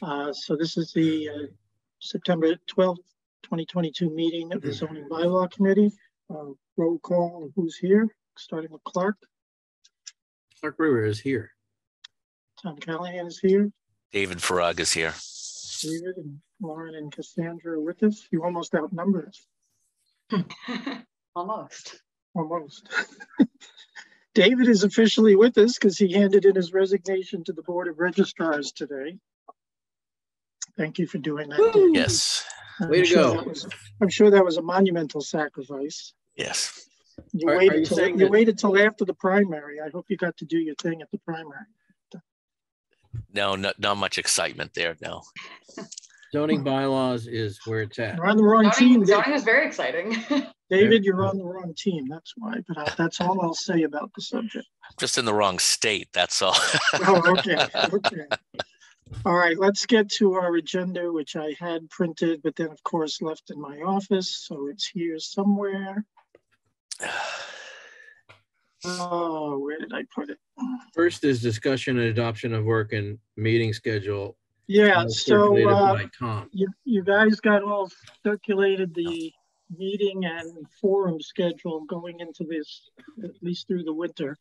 Uh, so this is the uh, September 12th, 2022 meeting of the zoning bylaw committee. Uh, roll call, who's here, starting with Clark. Clark Brewer is here. Tom Callahan is here. David Farag is here. David and Lauren and Cassandra are with us. You almost outnumber us, Almost. almost. David is officially with us because he handed in his resignation to the Board of registrars today. Thank you for doing that. David. Yes, I'm Way to sure go. that was- I'm sure that was a monumental sacrifice. yes. You Are- are waited you till, saying you that- waited till after the primary. I hope you got to do your thing at the primary. No, not, not much excitement there. No. Zoning bylaws is where it's at. You're on the wrong team, Zoning, David. zoning is very exciting. David, you're on the wrong team. That's why, but I- that's all I'll say about the subject. Just in the wrong state. That's all. Oh, okay, okay. All right, let's get to our agenda, which I had printed, but then of course left in my office, so it's here somewhere. Oh, where did I put it? First is discussion and adoption of work and meeting schedule. Yeah, so, uh, you, you guys got all circulated the meeting and forum schedule going into this, at least through the winter.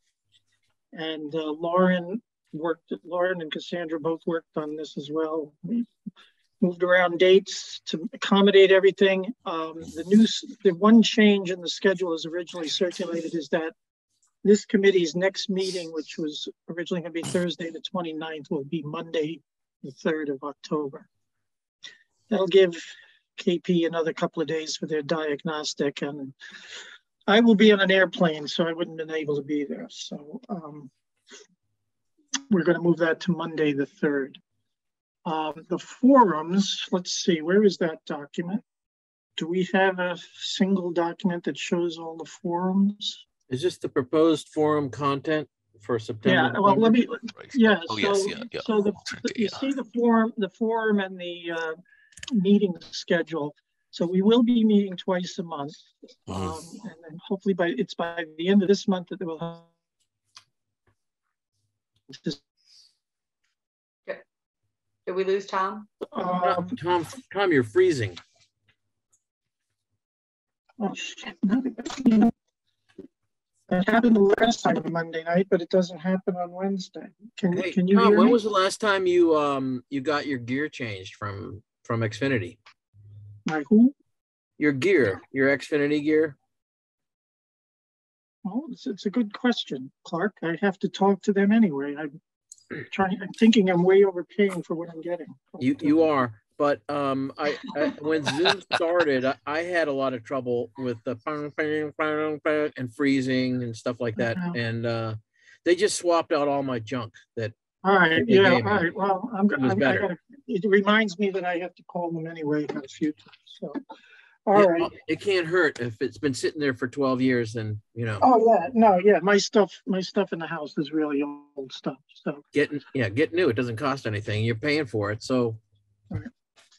And uh, Lauren worked, Lauren and Cassandra both worked on this as well. We moved around dates to accommodate everything. Um, the news, the one change in the schedule as originally circulated is that this committee's next meeting, which was originally going to be Thursday, the 29th, will be Monday, the 3rd of October. That'll give KP another couple of days for their diagnostic and I will be on an airplane, so I wouldn't have been able to be there. So um, we're going to move that to Monday, the 3rd. Um, the forums, let's see, where is that document? Do we have a single document that shows all the forums? Is this the proposed forum content for September? Yeah, well, let me, yeah, Oh, yes, so, yeah, yeah. so the, Alternate you see the forum, the forum and the uh, meeting schedule. So we will be meeting twice a month. Mhm. Um, and then hopefully by, it's by the end of this month that we'll have. Just, Did we lose Tom? um, Tom, Tom, you're freezing. oh, shit, no, you know, That happened the last time on Monday night, but it doesn't happen on Wednesday. Can, Hey, can you Tom, hear when me? was the last time you, um, you got your gear changed from, from Xfinity? My who? Your gear, your Xfinity gear? Well, it's, it's a good question, Clark. I have to talk to them anyway. I'm trying, I'm thinking I'm way overpaying for what I'm getting. You, you are, but um, I, I when Zoom started, I, I had a lot of trouble with the bang, bang, bang, and freezing and stuff like that, Uh-huh. and uh, they just swapped out all my junk. That All right, yeah, all right, well, I'm, It I'm, gotta, it reminds me that I have to call them anyway in few times, so. All right, well, it can't hurt if it's been sitting there for twelve years. Then you know, oh, yeah, no, yeah, my stuff, my stuff in the house is really old stuff, so. getting yeah, get new. It doesn't cost anything. You're paying for it, so Right.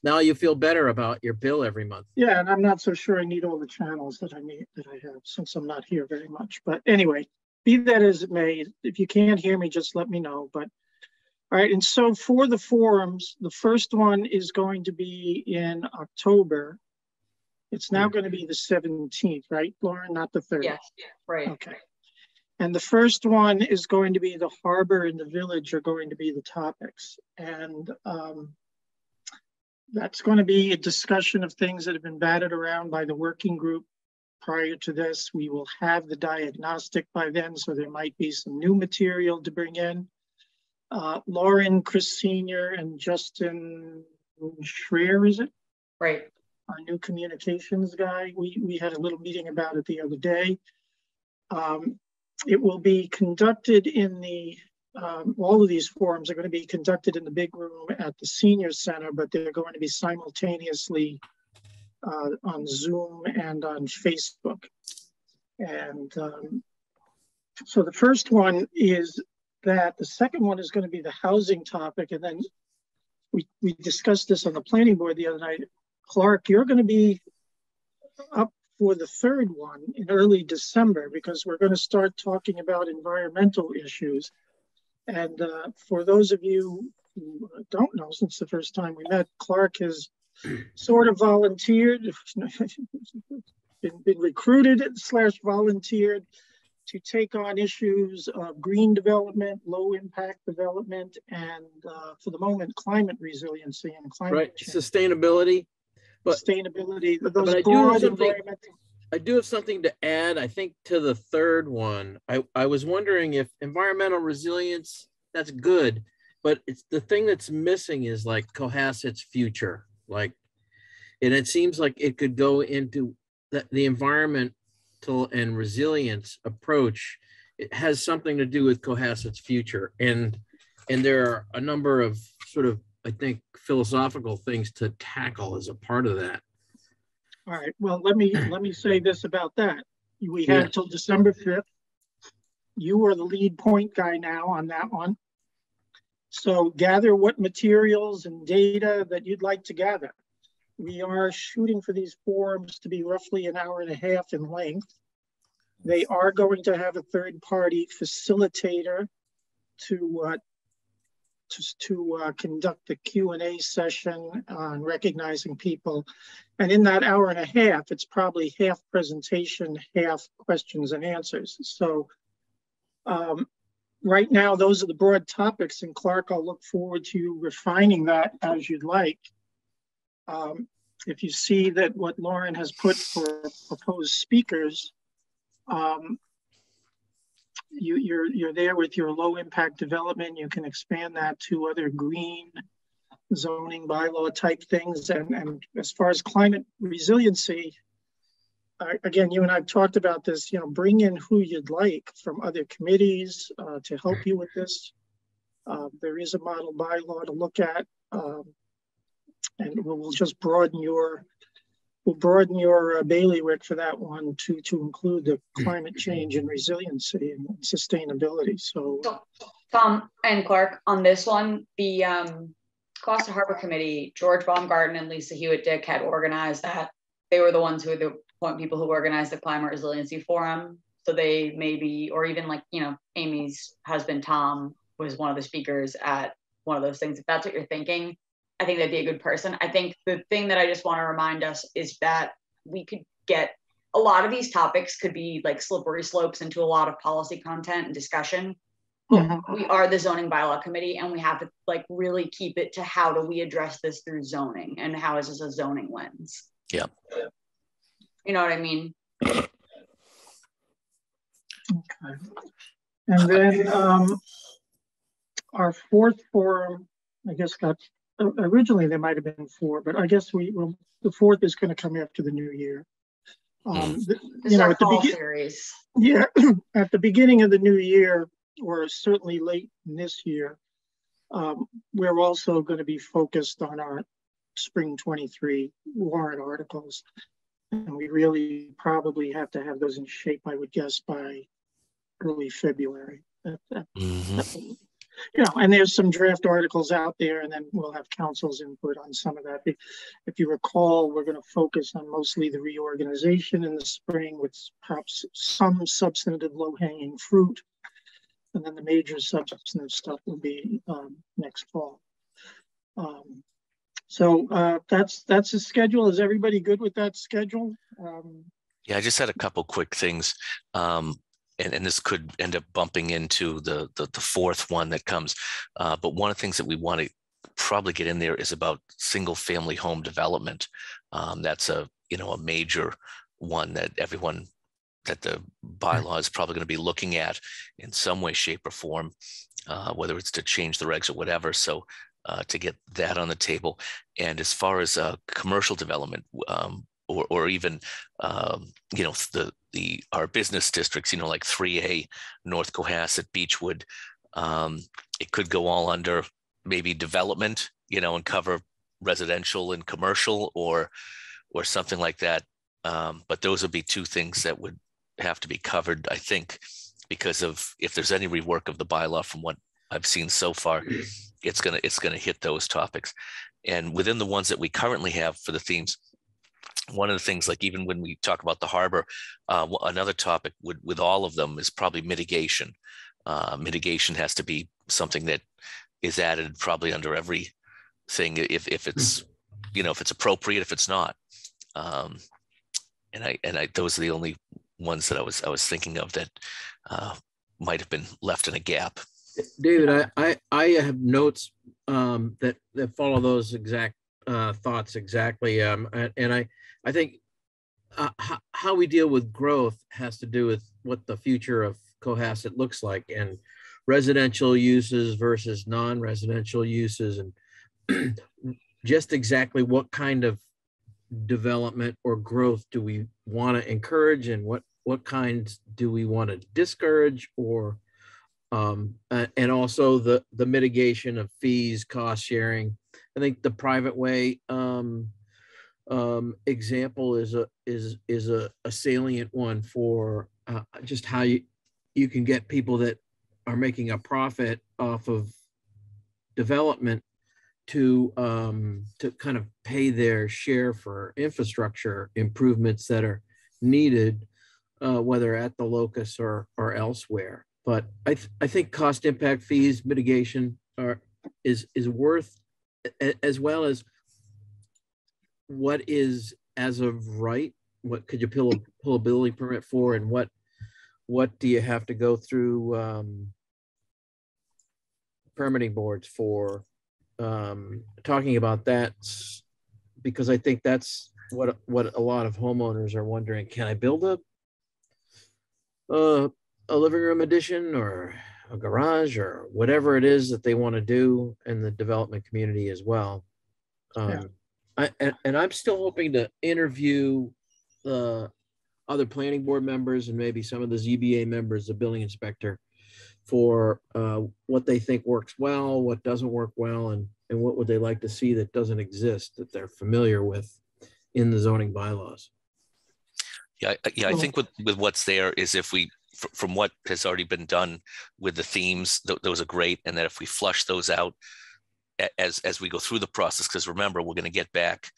now you feel better about your bill every month. Yeah, and I'm not so sure I need all the channels that I need, that I have, since I'm not here very much, but anyway, be that as it may, if you can't hear me, just let me know, but. All right, and so for the forums, the first one is going to be in October. It's now going to be the seventeenth, right, Lauren, not the third? Yes, right. Okay. And the first one is going to be the harbor and the village are going to be the topics. And um, that's going to be a discussion of things that have been batted around by the working group prior to this. We will have the diagnostic by then, so there might be some new material to bring in. Uh, Lauren, Chris Senior, and Justin Schreier, is it? Right. Our new communications guy. We, we had a little meeting about it the other day. Um, it will be conducted in the, um, all of these forums are going to be conducted in the big room at the senior center, but they're going to be simultaneously uh, on Zoom and on Facebook. And um, so the first one is that the second one is going to be the housing topic. And then we, we discussed this on the planning board the other night. Clark, you're going to be up for the third one in early December because we're going to start talking about environmental issues. And uh, for those of you who don't know since the first time we met, Clark has sort of volunteered, been, been recruited slash volunteered to take on issues of green development, low impact development, and uh, for the moment, climate resiliency and climate Right, change, sustainability. But- sustainability. but Those I do have something- environmental. I do have something to add, I think, to the third one. I, I was wondering if environmental resilience, that's good, but it's the thing that's missing is like Cohasset's future. Like, and it seems like it could go into the, the environmental and resilience approach. It has something to do with Cohasset's future. And and there are a number of sort of, I think, philosophical things to tackle as a part of that. All right, well, let me, let me say this about that. We had till December fifth. You are the lead point guy now on that one. So gather what materials and data that you'd like to gather. We are shooting for these forums to be roughly an hour and a half in length. They are going to have a third-party facilitator to, uh, to, uh, conduct the Q and A session on recognizing people and in that hour and a half, it's probably half presentation, half questions and answers. So um, right now, those are the broad topics. And Clark, I'll look forward to you refining that as you'd like. Um, if you see that what Lauren has put for proposed speakers, um, you, you're, you're there with your low impact development. You can expand that to other green zoning bylaw type things. And, and as far as climate resiliency, uh, again, you and I've talked about this, you know, bring in who you'd like from other committees uh, to help you with this. Uh, there is a model bylaw to look at. Um, and we'll, we'll just broaden your, we'll broaden your uh, bailiwick for that one to, to include the climate change and resiliency and sustainability. So So, Tom and Clark, on this one, the um Costa Harbor Committee, George Baumgarten and Lisa Hewitt Dick had organized that. They were the ones who were the point people who organized the Climate Resiliency Forum. So they maybe, or even like, you know, Amy's husband, Tom, was one of the speakers at one of those things. If that's what you're thinking, I think that'd be a good person. I think the thing that I just want to remind us is that we could get a lot of these topics could be like slippery slopes into a lot of policy content and discussion Mhm. we are the zoning bylaw committee and we have to like really keep it to how do we address this through zoning and how is this a zoning lens? Yeah. You know what I mean? Okay. And then um, our fourth forum, I guess got, originally there might have been four, but I guess we, will the fourth is going to come after the new year. Um, th- This you know, at the fall beginning, series. yeah, at the beginning of the new year, or certainly late in this year, um, we're also going to be focused on our spring 23 warrant articles. And we really probably have to have those in shape, I would guess, by early February. That- that- Mhm. You know, and there's some draft articles out there, and then we'll have council's input on some of that. If- you recall, we're going to focus on mostly the reorganization in the spring with perhaps some substantive low-hanging fruit. And then the major substantive stuff will be um, next fall. Um, So uh, that's, that's the schedule. Is everybody good with that schedule? Um, Yeah, I just had a couple quick things. Um, and, and this could end up bumping into the, the, the fourth one that comes. Uh, but one of the things that we want to probably get in there is about single family home development. Um, that's a, you know, a major one that everyone that the bylaw is probably going to be looking at in some way, shape or form, uh, whether it's to change the regs or whatever. So uh, to get that on the table. And as far as uh, commercial development, um, or, or even um, you know the the our business districts you know like 3a north cohasset beechwood um, it could go all under maybe development you know and cover residential and commercial or or something like that. Um, but those would be two things that would have to be covered i think because of if there's any rework of the bylaw from what i've seen so far it's gonna it's gonna hit those topics. And within the ones that we currently have for the themes one of the things like even when we talk about the harbor uh, another topic with, with all of them is probably mitigation. Uh, mitigation has to be something that is added probably under every thing if if it's you know if it's appropriate if it's not. Um, and I and I those are the only ones that I was I was thinking of that uh, might have been left in a gap. David, I I, I have notes um, that that follow those exact uh, thoughts exactly, um, and, I I think uh, how, we deal with growth has to do with what the future of Cohasset looks like and residential uses versus non-residential uses and just exactly what kind of development or growth do we want to encourage and what what kinds do we want to discourage or um, and also the the mitigation of fees cost sharing i think the private way um, um, example is a is is a, a salient one for uh, just how you you can get people that are making a profit off of development to um, to kind of pay their share for infrastructure improvements that are needed, uh, whether at the locus or or elsewhere. But I th- I think cost impact fees mitigation are is is worth as well as what is as of right. What could you pull a pull a building permit for, and what what do you have to go through um, permitting boards for? um, talking about that because I think that's what what a lot of homeowners are wondering. Can I build a a, a living room addition or a garage or whatever it is that they want to do in the development community as well? Um, yeah. I, and, and I'm still hoping to interview the other planning board members and maybe some of the ZBA members, the building inspector, for uh, what they think works well, what doesn't work well, and, and what would they like to see that doesn't exist that they're familiar with in the zoning bylaws. Yeah, yeah. I think with, with what's there is if we, from what has already been done with the themes, th- those are great, and that if we flush those out as as we go through the process, because remember we're going to get back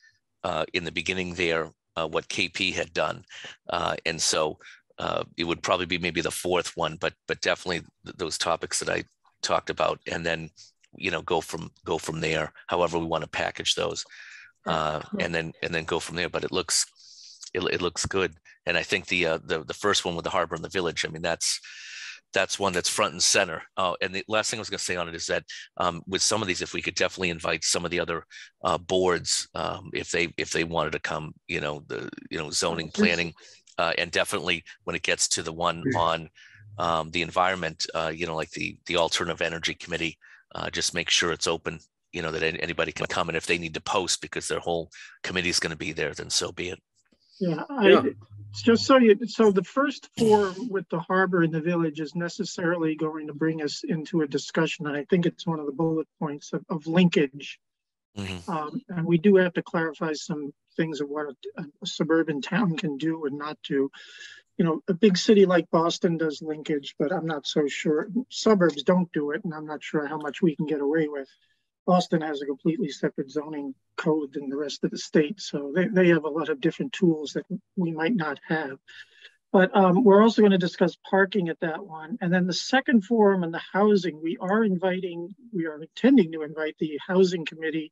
uh, in the beginning there uh, what KP had done, uh, and so uh, it would probably be maybe the fourth one, but but definitely th- those topics that I talked about, and then you know go from go from there. However, we want to package those, uh, and then and then go from there. But it looks it, it looks good, and I think the uh, the the first one with the harbor and the village. I mean, that's that's one that's front and center. Uh, and the last thing I was going to say on it is that um, with some of these, if we could definitely invite some of the other uh, boards, um, if they if they wanted to come, you know, the you know zoning, planning, uh, and definitely when it gets to the one on um, the environment, uh, you know, like the the alternative energy committee, uh, just make sure it's open. You know that anybody can come, and if they need to post because their whole committee is going to be there, then so be it. Yeah, I, yeah. Just so you, so the first four with the harbor and the village is necessarily going to bring us into a discussion, and I think it's one of the bullet points of, of linkage. Mm-hmm. Um, and we do have to clarify some things of what a, a, suburban town can do and not do. You know, a big city like Boston does linkage, but I'm not so sure. Suburbs don't do it, and I'm not sure how much we can get away with. Boston has a completely separate zoning code than the rest of the state, so they, they have a lot of different tools that we might not have. But um, we're also going to discuss parking at that one. And then the second forum on the housing, we are inviting, we are intending to invite the housing committee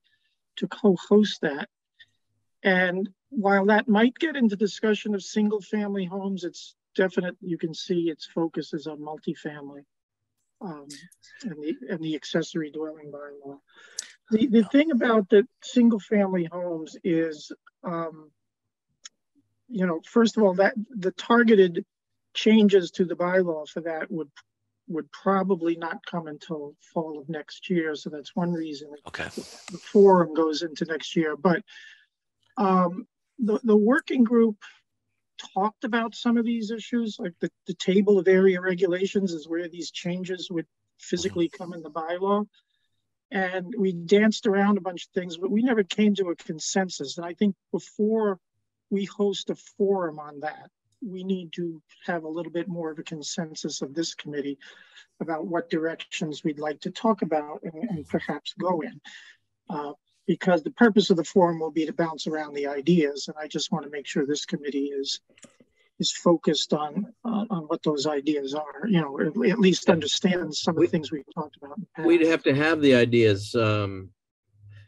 to co-host that. And while that might get into discussion of single family homes, it's definite, you can see its focus is on multifamily um, and, the, and the accessory dwelling bylaw. The, the thing about the single family homes is, um, you know, first of all, that the targeted changes to the bylaw for that would would probably not come until fall of next year. So that's one reason okay. the forum goes into next year. But um, the, the working group talked about some of these issues, like the, the table of area regulations is where these changes would physically mm-hmm. come in the bylaw. And we danced around a bunch of things, but we never came to a consensus. And I think before we host a forum on that, we need to have a little bit more of a consensus of this committee about what directions we'd like to talk about and, and perhaps go in. Uh, because the purpose of the forum will be to bounce around the ideas. And I just want to make sure this committee is is focused on, uh, on what those ideas are, you know, or at least understands some of the things we've talked about. We'd have to have the ideas, um,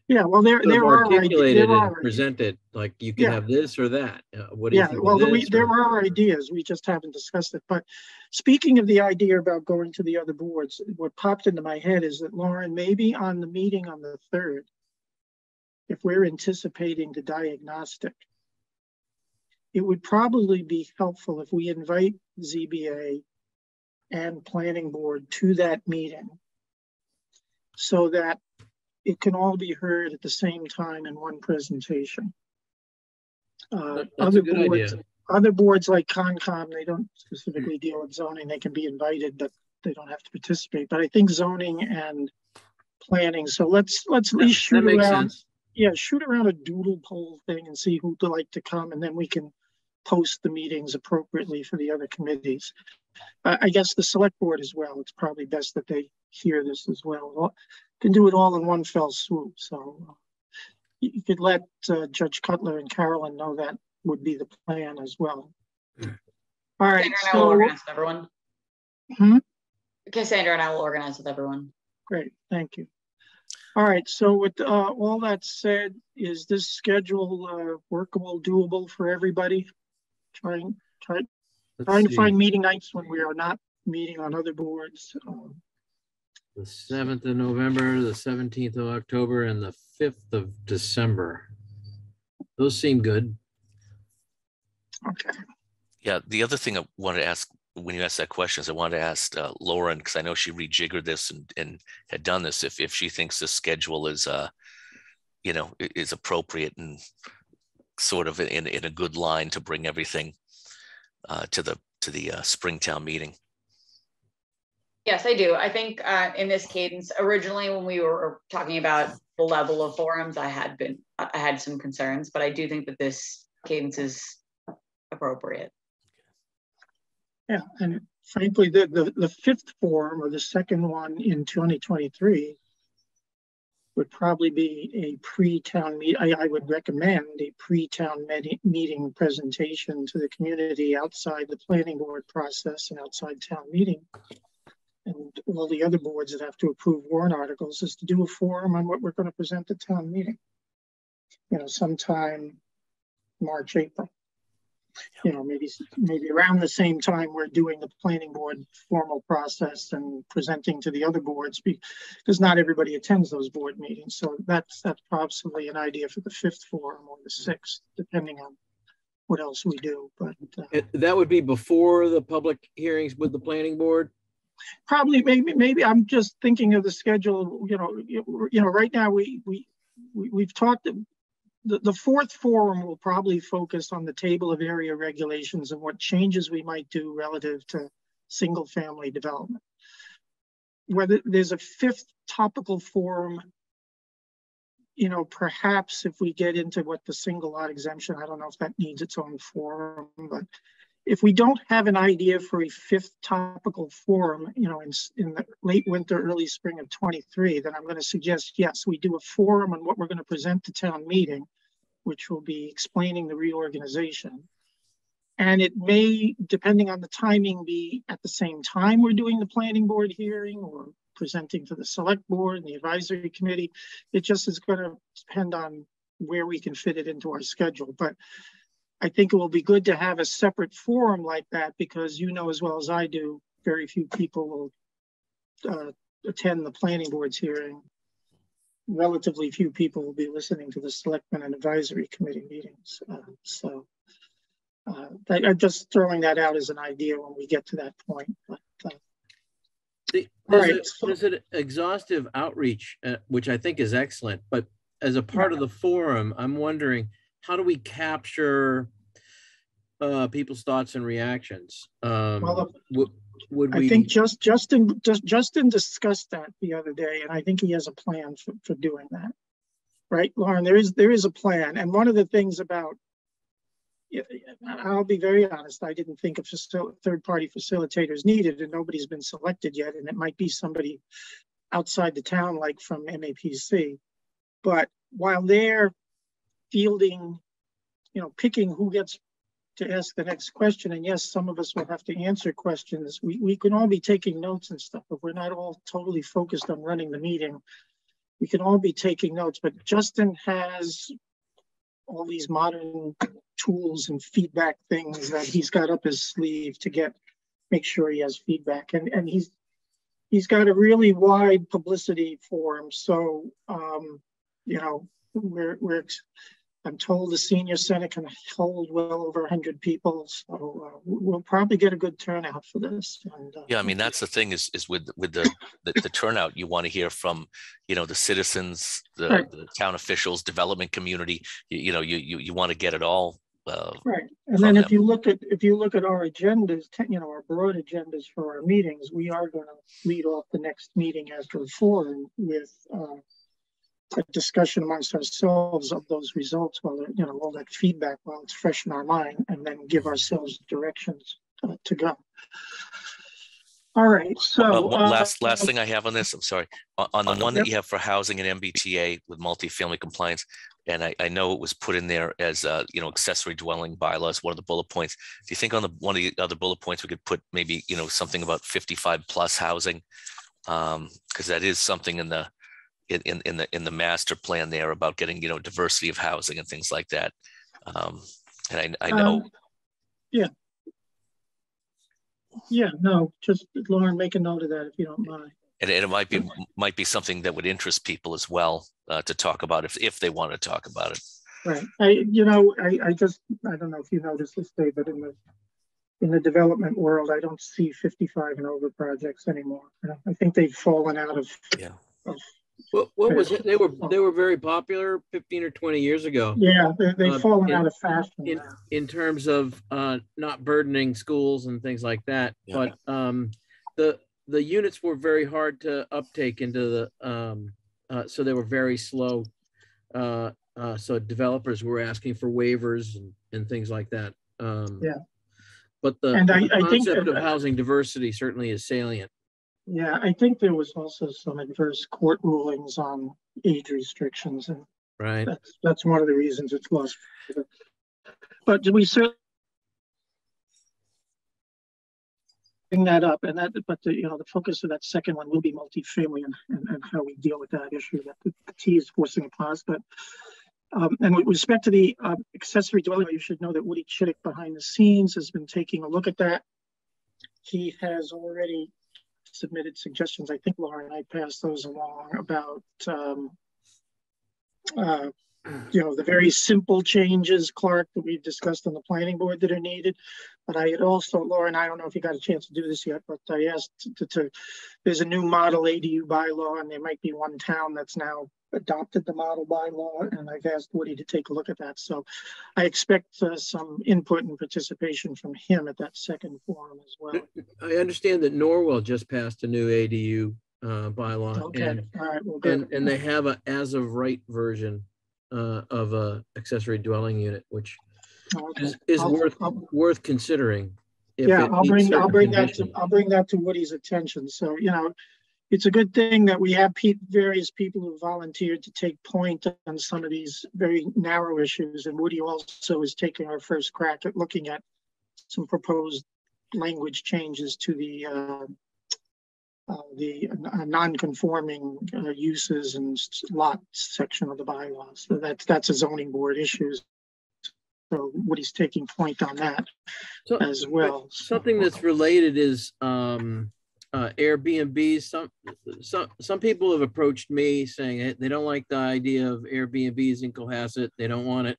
Yeah, well, there, there are, articulated there and are, presented, like you can Yeah. have this or that. Uh, What do you yeah, well, we, there are ideas, we just haven't discussed it. But speaking of the idea about going to the other boards, what popped into my head is that Lauren, maybe on the meeting on the third, if we're anticipating the diagnostic, it would probably be helpful if we invite ZBA and planning board to that meeting so that it can all be heard at the same time in one presentation. Uh, other boards, idea. other boards like Concom, they don't specifically deal with zoning. They can be invited, but they don't have to participate. But I think zoning and planning, so let's, let's at least that shoot makes around sense. Yeah, shoot around a doodle poll thing and see who'd like to come, and then we can post the meetings appropriately for the other committees. I, I guess the select board as well, it's probably best that they hear this as well. Well, Can do it all in one fell swoop, so uh, you you could let uh, Judge Cutler and Carolyn know that would be the plan as well. All right, Sandra and I will so, organize with everyone. Hmm? Okay, Sandra and I will organize with everyone. great, thank you. All right, so with uh, all that said, is this schedule uh, workable, doable for everybody? Trying, try, Let's trying to find meeting nights when we are not meeting on other boards. Um, The seventh of November, the seventeenth of October, and the fifth of December. Those seem good. Okay, Yeah, the other thing I wanted to ask, when you asked that question, I wanted to ask uh, Lauren, because I know she rejiggered this and, and had done this, if, if she thinks this schedule is, uh, you know, is appropriate and sort of in, in a good line to bring everything uh, to the, to the uh, Springtown meeting. Yes, I do. I think uh, in this cadence, originally when we were talking about the level of forums, I had been, I had some concerns, but I do think that this cadence is appropriate. Yeah, and frankly, the, the, the fifth forum or the second one in twenty twenty-three would probably be a pre-town meet, I, I would recommend a pre-town meeting presentation to the community outside the planning board process and outside town meeting. And all the other boards that have to approve warrant articles is to do a forum on what we're gonna present at town meeting. You know, sometime March, April. You know, maybe, maybe around the same time we're doing the planning board formal process and presenting to the other boards. Because not everybody attends those board meetings, so that's, that's possibly an idea for the fifth forum or the sixth, depending on what else we do, but uh, That would be before the public hearings with the planning board? probably, maybe, maybe I'm just thinking of the schedule, you know, you you know, right now, we, we, we, we've talked, the, the fourth forum will probably focus on the table of area regulations and what changes we might do relative to single-family development. Whether there's a fifth topical forum, you know, perhaps if we get into what the single lot exemption, I don't know if that needs its own forum, but if we don't have an idea for a fifth topical forum, you know, in, in the late winter, early spring of 23, then I'm going to suggest, yes, we do a forum on what we're going to present to town meeting, which will be explaining the reorganization. And it may, depending on the timing, be at the same time we're doing the planning board hearing or presenting to the select board and the advisory committee. It just is going to depend on where we can fit it into our schedule. But I think it will be good to have a separate forum like that because you know as well as I do, very few people will uh, attend the planning board's hearing. Relatively few people will be listening to the selectmen and advisory committee meetings. Uh, so uh, I'm just throwing that out as an idea when we get to that point. But, uh, The- There's right, a- so- there's an exhaustive outreach, uh, which I think is excellent, but as a part of the forum, I'm wondering, how do we capture uh, people's thoughts and reactions? Um, Well, would, would I think just Justin, just Justin discussed that the other day, and I think he has a plan for, for doing that. Right, Lauren, there is, there is a plan, and one of the things about I'll be very honest, I didn't think of facil- third-party facilitators needed, and nobody's been selected yet, and it might be somebody outside the town, like from MAPC. But while they're fielding, you know, picking who gets to ask the next question. And yes, some of us will have to answer questions. We, we can all be taking notes and stuff, but we're not all totally focused on running the meeting. We can all be taking notes, but Justin has all these modern tools and feedback things that he's got up his sleeve to get, make sure he has feedback. And, and he's, he's got a really wide publicity for him. So, um, you know, we're, we're, I'm told the senior center can hold well over 100 people, so uh, we'll probably get a good turnout for this. And, uh, Yeah, I mean, that's the thing is, is with, with the, the, the turnout, you want to hear from, you know, the citizens, the, Right. the town officials, development community, you, you know, you, you, you want to get it all. Uh, right. And then if them. you look at if you look at our agendas, you know, our broad agendas for our meetings, we are going to lead off the next meeting after the forum with uh, a discussion amongst ourselves of those results, while you know all that feedback while it's fresh in our mind, and then give ourselves directions uh, to go. All right. So Uh, one uh, last, last thing I have on this, I'm sorry, on, on the one that you have for housing and MBTA with multifamily compliance. And I, I know it was put in there as, uh, you know, accessory dwelling bylaws, one of the bullet points. Do you think on the, one of the other bullet points, we could put maybe, you know, something about fifty-five plus housing? Um, because that is something in the, in, in, in the, in the master plan there about getting, you know, diversity of housing and things like that. Um, and I, I know, Um, Yeah. Yeah, no, just Lauren, make a note of that if you don't mind. And and it might be, might be something that would interest people as well, uh, to talk about if, if they want to talk about it. Right, I, you know, I, I just, I don't know if you noticed this, Dave, but in the, in the development world, I don't see fifty-five and over projects anymore. I think they've fallen out of, Yeah. of, What, what was it? They were, they were very popular fifteen or twenty years ago yeah, they, Uh, they've fallen in- out of fashion in, in terms of, uh, not burdening schools and things like that. Yeah. But, um, the, the units were very hard to uptake into the, um, uh, so they were very slow. Uh, uh, so developers were asking for waivers and, and things like that. Um, Yeah. But the And I- the I think concept that- of housing diversity certainly is salient. Yeah, I think there was also some adverse court rulings on age restrictions and Right. That's, that's one of the reasons it's lost. But we certainly bring that up and that, but the, you know, the focus of that second one will be multifamily and, and, and how we deal with that issue that the the T is forcing a pause, but um, and with respect to the uh, accessory dwelling, you should know that Woody Chittick behind the scenes has been taking a look at that. He has already submitted suggestions. I think Laura and I passed those along about um, uh, you know, the very simple changes, Clark, that we've discussed on the planning board that are needed. But I had also, Lauren, I don't know if you got a chance to do this yet, but I asked to, to, there's a new model ADU bylaw and there might be one town that's now adopted the model bylaw and I've asked Woody to take a look at that. So I expect uh, some input and participation from him at that second forum as well. I understand that Norwell just passed a new ADU uh, bylaw Okay, and, all right, well, good. and, and they have a as of right version uh, of a accessory dwelling unit, which. Is, is I'll- worth, I'll- worth considering. if Yeah, I'll bring, I'll bring that to. I'll bring that to Woody's attention. So, you know, it's a good thing that we have pe- various people who volunteered to take point on some of these very narrow issues. And Woody also is taking our first crack at looking at some proposed language changes to the, uh, uh, the uh, non-conforming uh, uses and lot section of the bylaws. So that's, that's a zoning board issues. So Woody's taking point on that So- as well. So- Something that's related is um, uh, Airbnbs. Some, some, some people have approached me saying they don't like the idea of Airbnbs in Cohasset. They don't want it.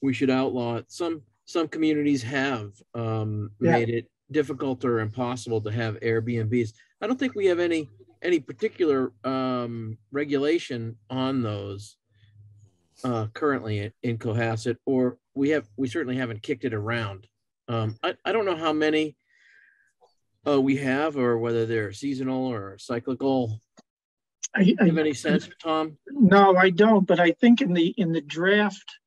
We should outlaw it. Some, some communities have um, Yeah. made it difficult or impossible to have Airbnbs. I don't think we have any, any particular um, regulation on those uh, currently in- Cohasset, or we have, we certainly haven't kicked it around. Um, I, I don't know how many uh, we have or whether they're seasonal or cyclical. I, you have any sense, Tom? no, I don't, but I think in the, in the draft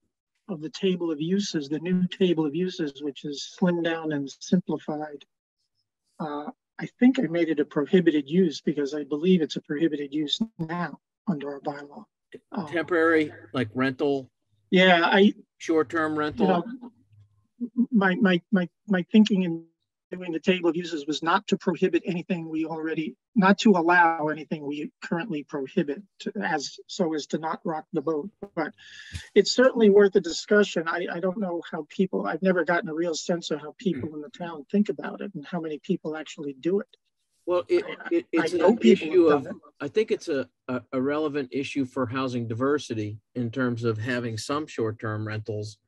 of the table of uses, the new table of uses, which is slimmed down and simplified, uh, I think I made it a prohibited use because I believe it's a prohibited use now under our bylaw. Uh, Temporary, like rental, Yeah, I, short-term you rental? know, my, my, my, my thinking in doing the table of uses was not to prohibit anything we already, not to allow anything we currently prohibit to, as so as to not rock the boat. But it's certainly worth a discussion. I, I don't know how people, I've never gotten a real sense of how people in the town think about it and how many people actually do it. Well, it, it, it's know an people issue of, it. I think it's a, a, a relevant issue for housing diversity in terms of having some short-term rentals.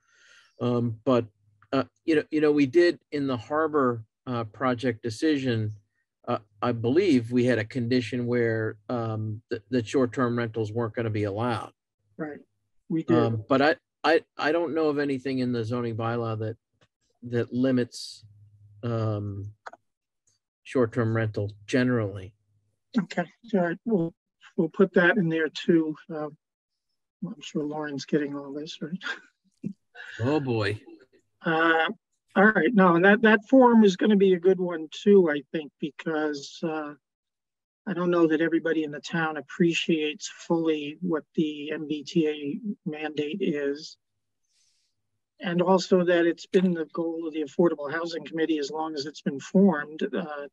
Um, but, uh, you know, you know, we did in the harbor, uh, project decision, uh, I believe we had a condition where, um, that, that short-term rentals weren't gonna be allowed. Right. We did. Um, but I, I, I don't know of anything in the zoning bylaw that, that limits, um, short-term rental generally. Okay, all right, we'll, we'll put that in there too. Uh, I'm sure Lauren's getting all this, right? Oh, boy. Uh, all right, no, and that, that forum is gonna be a good one too, I think, because, uh, I don't know that everybody in the town appreciates fully what the MBTA mandate is. And also that it's been the goal of the Affordable Housing Committee as long as it's been formed, uh,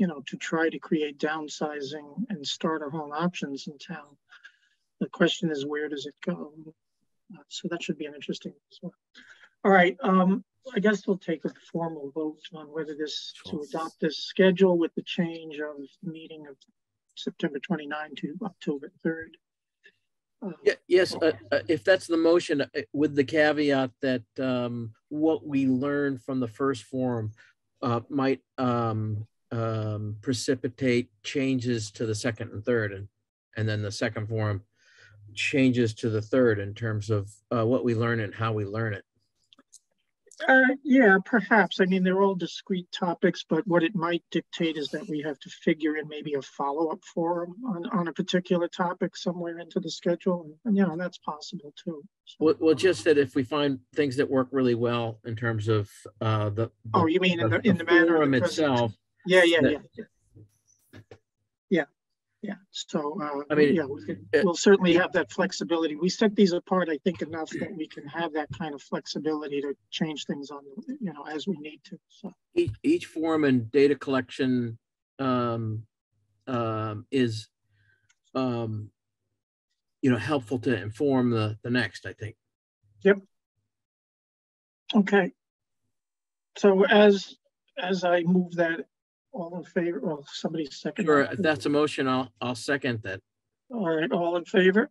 you know, to try to create downsizing and starter home options in town. The question is, where does it go? Uh, So that should be an interesting as well. All right, um, I guess we'll take a formal vote on whether this, to adopt this schedule with the change of meeting of September 29 to October 3rd. Uh, Yeah, yes, uh, uh, if that's the motion, uh, with the caveat that, um, what we learned from the first forum, uh, might, um, um, precipitate changes to the second and third, and, and then the second forum changes to the third in terms of, uh, what we learn and how we learn it. Uh, yeah, perhaps. I mean, they're all discrete topics, but what it might dictate is that we have to figure in maybe a follow-up forum on, on a particular topic somewhere into the schedule. And, and, you know, that's possible too. So- Well, well, just that if we find things that work really well in terms of, uh, the. Oh, you mean in the, in the manner of the itself? Yeah, yeah, yeah. yeah. Yeah. So, uh, I mean, yeah, we could, we'll certainly have that flexibility. We set these apart, I think, enough that we can have that kind of flexibility to change things on, you know, as we need to. So, each, each form and data collection um, um, is um, you know helpful to inform the the next i think Yep. okay. So as, as I move that, all in favor, well, somebody second. sure if that's a motion i'll i'll second that All right, all in favor?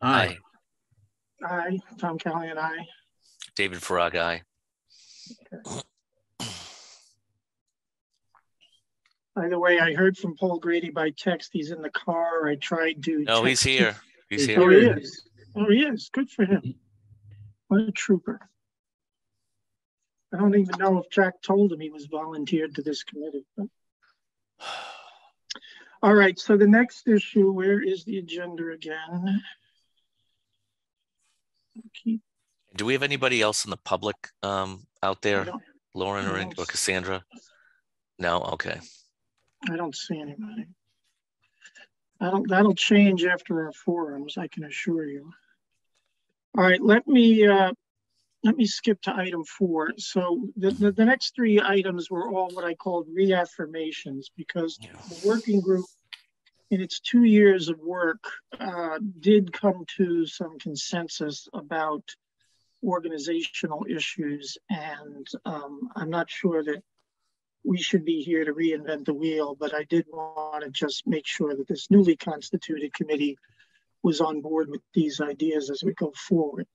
aye Aye, Tom Kelly and I. David Farag, aye. By the way, I heard from Paul Grady by text. He's in the car. I tried to. No, he's text him. here. He's He's Oh, here. he Here. is. Oh, he is. Good for him. What a trooper. I don't even know if Jack told him he was volunteered to this committee. but- All right, so the next issue, where is the agenda again? Keep- Do we have anybody else in the public um, out there, Lauren or, or Cassandra? No, okay. I don't see anybody. That'll, that'll change after our forums, I can assure you. All right, let me, uh, let me skip to item four. So the, the, the next three items were all what I called reaffirmations because Yeah. the working group in its two years of work, uh, did come to some consensus about organizational issues. And, um, I'm not sure that we should be here to reinvent the wheel, but I did want to just make sure that this newly constituted committee was on board with these ideas as we go forward.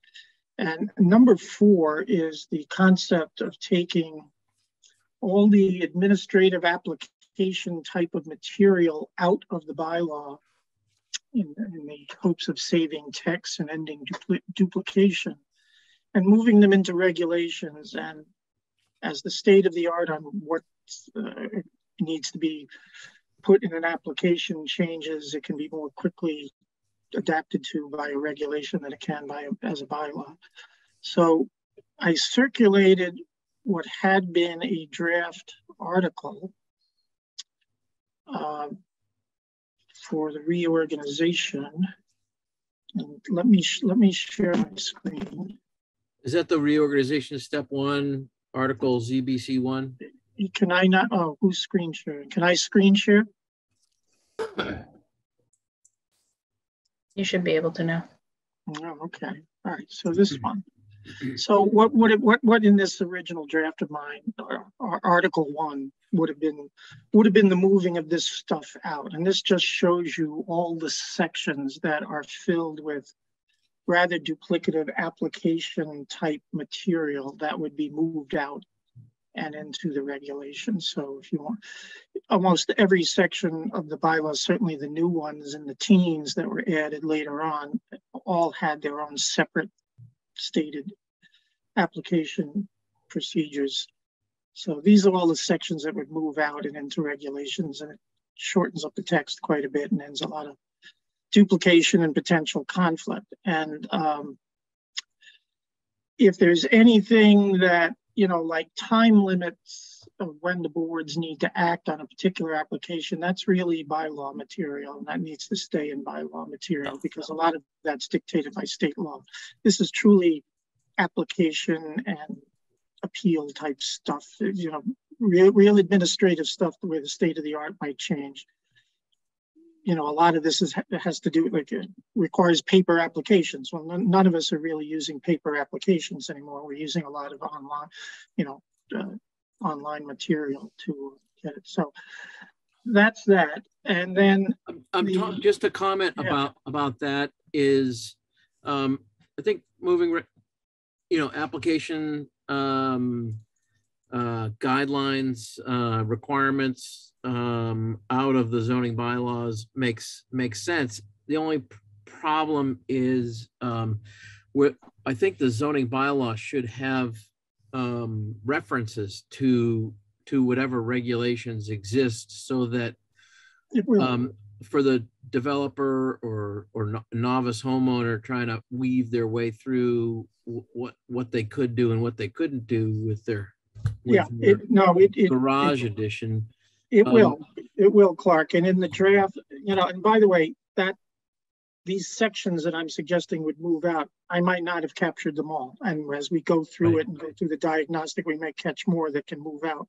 And number four is the concept of taking all the administrative application type of material out of the bylaw in, in the hopes of saving text and ending dupli- duplication and moving them into regulations. And as the state of the art on what uh, needs to be put in an application changes, it can be more quickly adapted to by a regulation than it can by as a bylaw. So I circulated what had been a draft article uh, for the reorganization. And let me sh- let me share my screen. Is that the reorganization step one, article ZBC one? Can I not, oh, who's screen sharing? Can I screen share? You should be able to know. Oh, okay, all right, so this one. So what would it, what, what in this original draft of mine, uh, or, or Article One, would have been, would have been the moving of this stuff out? And this just shows you all the sections that are filled with rather duplicative application type material that would be moved out and into the regulations. So if you want, almost every section of the bylaws, certainly the new ones and the teens that were added later on, all had their own separate stated application procedures. So these are all the sections that would move out and into regulations and it shortens up the text quite a bit and ends a lot of duplication and potential conflict. And um, if there's anything that, you know, like time limits of when the boards need to act on a particular application, that's really bylaw material and that needs to stay in bylaw material because a lot of that's dictated by state law. This is truly application and appeal type stuff, you know, real, real administrative stuff where the state of the art might change you know, a lot of this is has to do like it requires paper applications. Well, none, of us are really using paper applications anymore. We're using a lot of online, you know, uh, online material to get it. So that's that. And then I'm the, talking just a comment yeah. about about that is, um, I think moving, you know, application um, uh, guidelines, uh, requirements um, out of the zoning bylaws makes makes sense. The only problem is um, where I think the zoning bylaw should have um, references to to whatever regulations exist so that um, for the developer or or no, novice homeowner trying to weave their way through what what they could do and what they couldn't do with their yeah it, no it, it garage it, edition it um, will, it will, Clark. And in the draft, you know, and by the way, that these sections that I'm suggesting would move out, I might not have captured them all. And as we go through right. it and go through the diagnostic, we may catch more that can move out.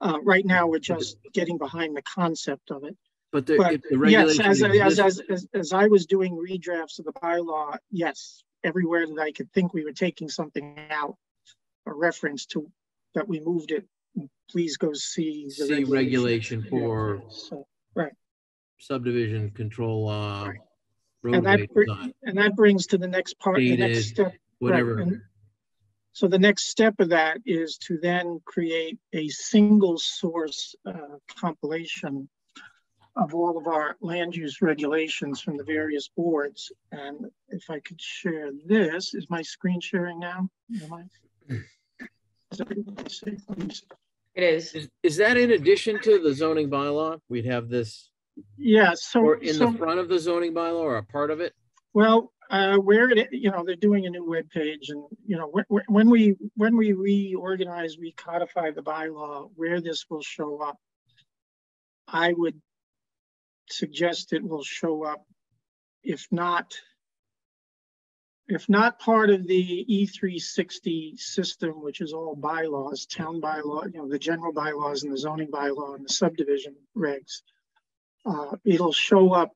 Uh, right now, we're just getting behind the concept of it. But, the, but the yes, as, as, as, as, as I was doing redrafts of the bylaw, yes, everywhere that I could think we were taking something out, a reference to that we moved it please go see the See regulation for So, right, subdivision control law, Right. and that, br- design, and that brings to the next part, the next Dated, step. whatever. So the next step of that is to then create a single source uh, compilation of all of our land use regulations from the various boards. And if I could share this, is my screen sharing now? Am I? It is. Is, is that in addition to the zoning bylaw? We'd have this, Yeah, so. or in so- the front of the zoning bylaw or a part of it? Well, uh, where it, you know, they're doing a new web page, and, you know, wh- wh- when we, when we reorganize, recodify the bylaw, where this will show up, I would suggest it will show up, if not, if not part of the E360 system, which is all bylaws, town bylaw, you know, the general bylaws and the zoning bylaw and the subdivision regs, uh, it'll show up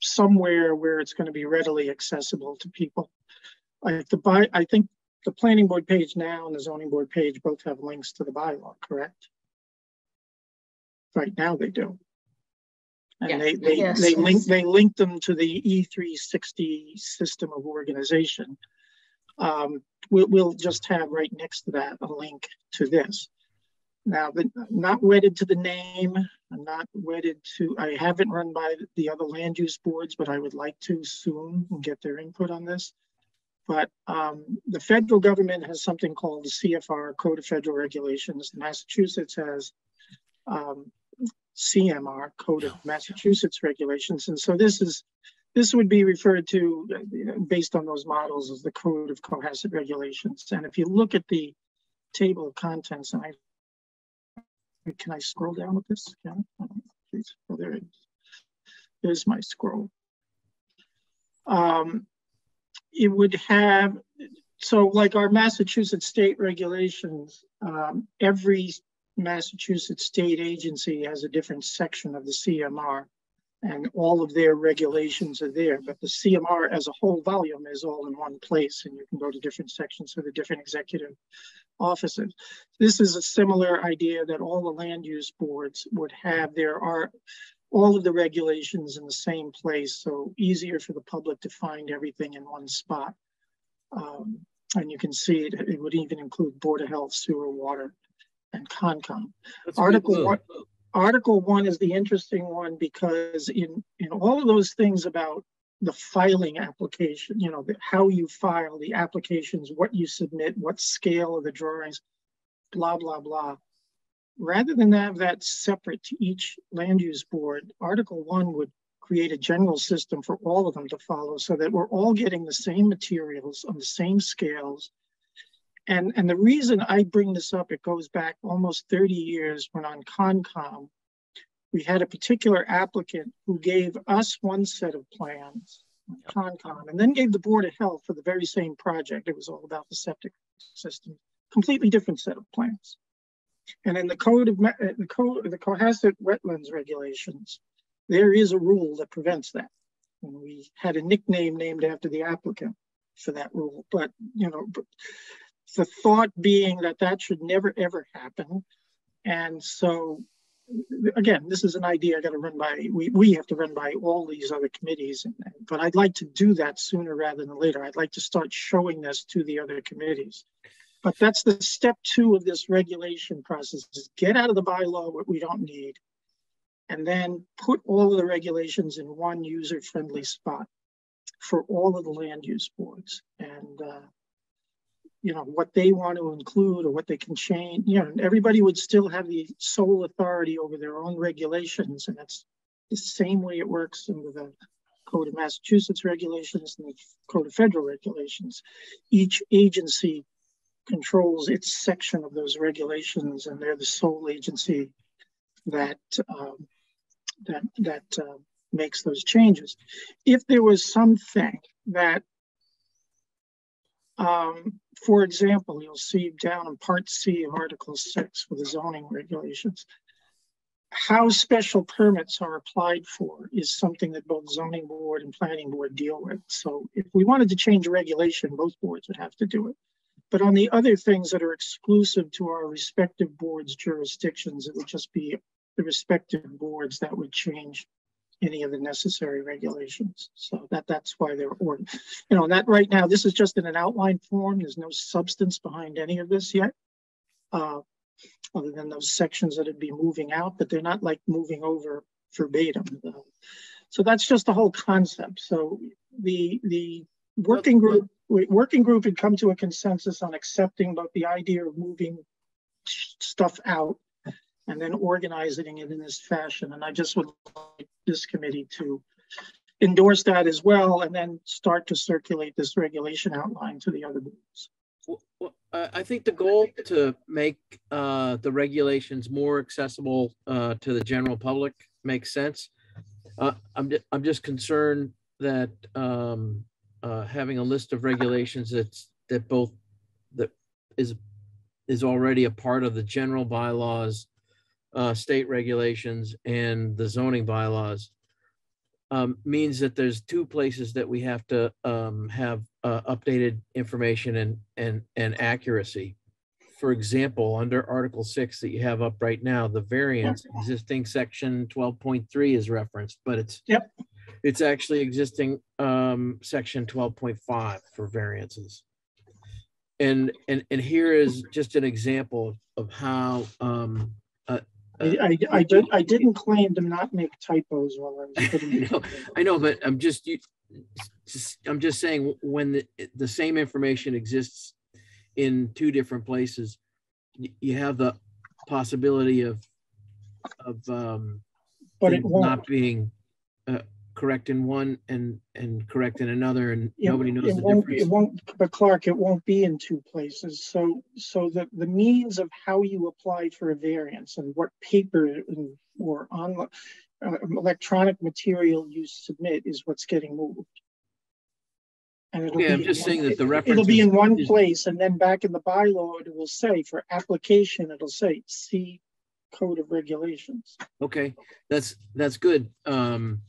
somewhere where it's going to be readily accessible to people. Like the by, I think the planning board page now and the zoning board page both have links to the bylaw, correct? Right now they do. And Yes. they, they, Yes. they link, they link them to the E360 system of organization. Um, we'll, we'll just have right next to that a link to this. Now, the, I'm not wedded to the name. I'm not wedded to, I haven't run by the other land use boards, but I would like to soon and get their input on this. But um, the federal government has something called the CFR Code of Federal Regulations. Massachusetts has um, CMR Code of Massachusetts Regulations. And so this is, this would be referred to uh, based on those models as the Code of Cohasset Regulations. And if you look at the table of contents, and I can I scroll down with this? Yeah, please. Oh, there it is. There's my scroll. Um, it would have so like our Massachusetts state regulations, um, every Massachusetts state agency has a different section of the CMR and all of their regulations are there, but the CMR as a whole volume is all in one place and you can go to different sections for the different executive offices. This is a similar idea that all the land use boards would have. There are all of the regulations in the same place, so easier for the public to find everything in one spot. Um, and you can see it, it would even include Board of Health, Sewer, Water, and Concom. That's Article one, Article one is the interesting one because in, in all of those things about the filing application, you know, the- how you file the applications, what you submit, what scale of the drawings, blah, blah, blah. Rather than have that separate to each land use board, Article one would create a general system for all of them to follow so that we're all getting the same materials on the same scales. And, and the reason I bring this up, it goes back almost 30 years when on Concom, we had a particular applicant who gave us one set of plans, Concom, and then gave the Board of Health for the very same project. It was all about the septic system, completely different set of plans. And in the code of, uh, the code, the Cohasset wetlands regulations, there is a rule that prevents that. And we had a nickname named after the applicant for that rule, but, you know, the thought being that that should never, ever happen. And so, again, this is an idea I got to run by, we, we have to run by all these other committees. And, but I'd like to do that sooner rather than later. I'd like to start showing this to the other committees. But that's the step two of this regulation process is get out of the bylaw what we don't need. And then put all of the regulations in one user-friendly spot for all of the land use boards. And, uh, you know, what they want to include or what they can change, you know, everybody would still have the sole authority over their own regulations. And that's the same way it works under the Code of Massachusetts regulations and the Code of Federal regulations. Each agency controls its section of those regulations and they're the sole agency that um, that that uh, makes those changes. If there was something that, um, for example, you'll see down in Part C of Article Six for the zoning regulations, how special permits are applied for is something that both zoning board and planning board deal with. So if we wanted to change regulation, both boards would have to do it. But on the other things that are exclusive to our respective boards' jurisdictions, it would just be the respective boards that would change any of the necessary regulations. So that that's why they're you know that right now this is just in an outline form. There's no substance behind any of this yet. Uh, other than those sections that would be moving out, but they're not like moving over verbatim. though. So that's just the whole concept. So the the working group working group had come to a consensus on accepting both the idea of moving stuff out and then organizing it in this fashion. And I just would like this committee to endorse that as well and then start to circulate this regulation outline to the other boards. Well, I think the goal to make uh, the regulations more accessible uh, to the general public makes sense. Uh, I'm, I'm just concerned that um, uh, having a list of regulations that's, that both, that is, is already a part of the general bylaws, uh, state regulations and the zoning bylaws um, means that there's two places that we have to um, have uh, updated information and and and accuracy. For example, under Article Six that you have up right now, the variance existing section twelve point three is referenced, but it's Yep. it's actually existing um, section twelve point five for variances. And and and here is just an example of how um, I, I, I did, I didn't claim to not make typos while I was putting. I know, I know, but I'm just, you, I'm just saying, when the, the same information exists in two different places, you have the possibility of, of, um, But it won't. not being, uh, correct in one and, and correct in another, and It- nobody knows the won't- It won't, but Clark, it won't be in two places. So, so the, the means of how you apply for a variance and what paper and- or on uh, electronic material you submit is what's getting moved. And it'll Yeah, I'm just saying one- that the reference It'll be in one is- place and then back in the bylaw, it will say for application, it'll say see code of regulations. Okay, that's, that's good. Um.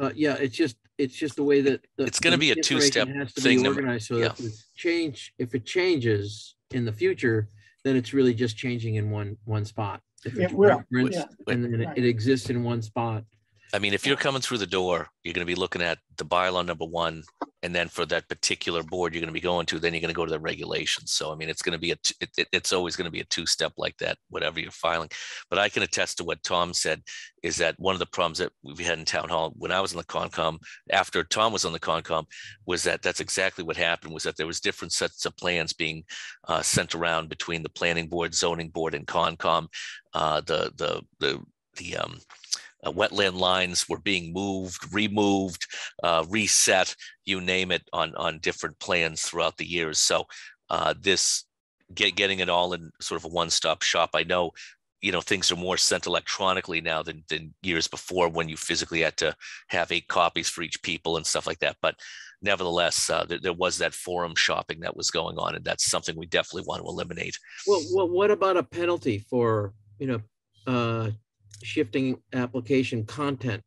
Uh, yeah, it's just, it's just the way that. the- It's gonna be a two-step has to be thing, number- Organized, so yeah. if change, if it changes in the future, then it's really just changing in one, one spot. If It it's will, yeah. And then it- Right. it exists in one spot. I mean, if you're coming through the door, you're gonna be looking at the bylaw number one, and then for that particular board you're gonna be going to, then you're gonna go to the regulations. So I mean, it's gonna be a, it, it- it's always gonna be a two-step like that, whatever you're filing. But I can attest to what Tom said, is that one of the problems that we had in town hall when I was in the Concom, after Tom was on the Concom, was that that's exactly what happened, was that there was different sets of plans being uh, sent around between the planning board, zoning board, and Concom. Uh, the, the, the, the, um, uh, wetland lines were being moved, removed, uh, reset, you name it, on on different plans throughout the years. So uh, this get, getting it all in sort of a one-stop shop. I know, you know, things are more sent electronically now than than years before when you physically had to have eight copies for each people and stuff like that. But nevertheless, uh, there, there was that forum shopping that was going on, and that's something we definitely want to eliminate. Well, what about a penalty for, you know, uh, shifting application content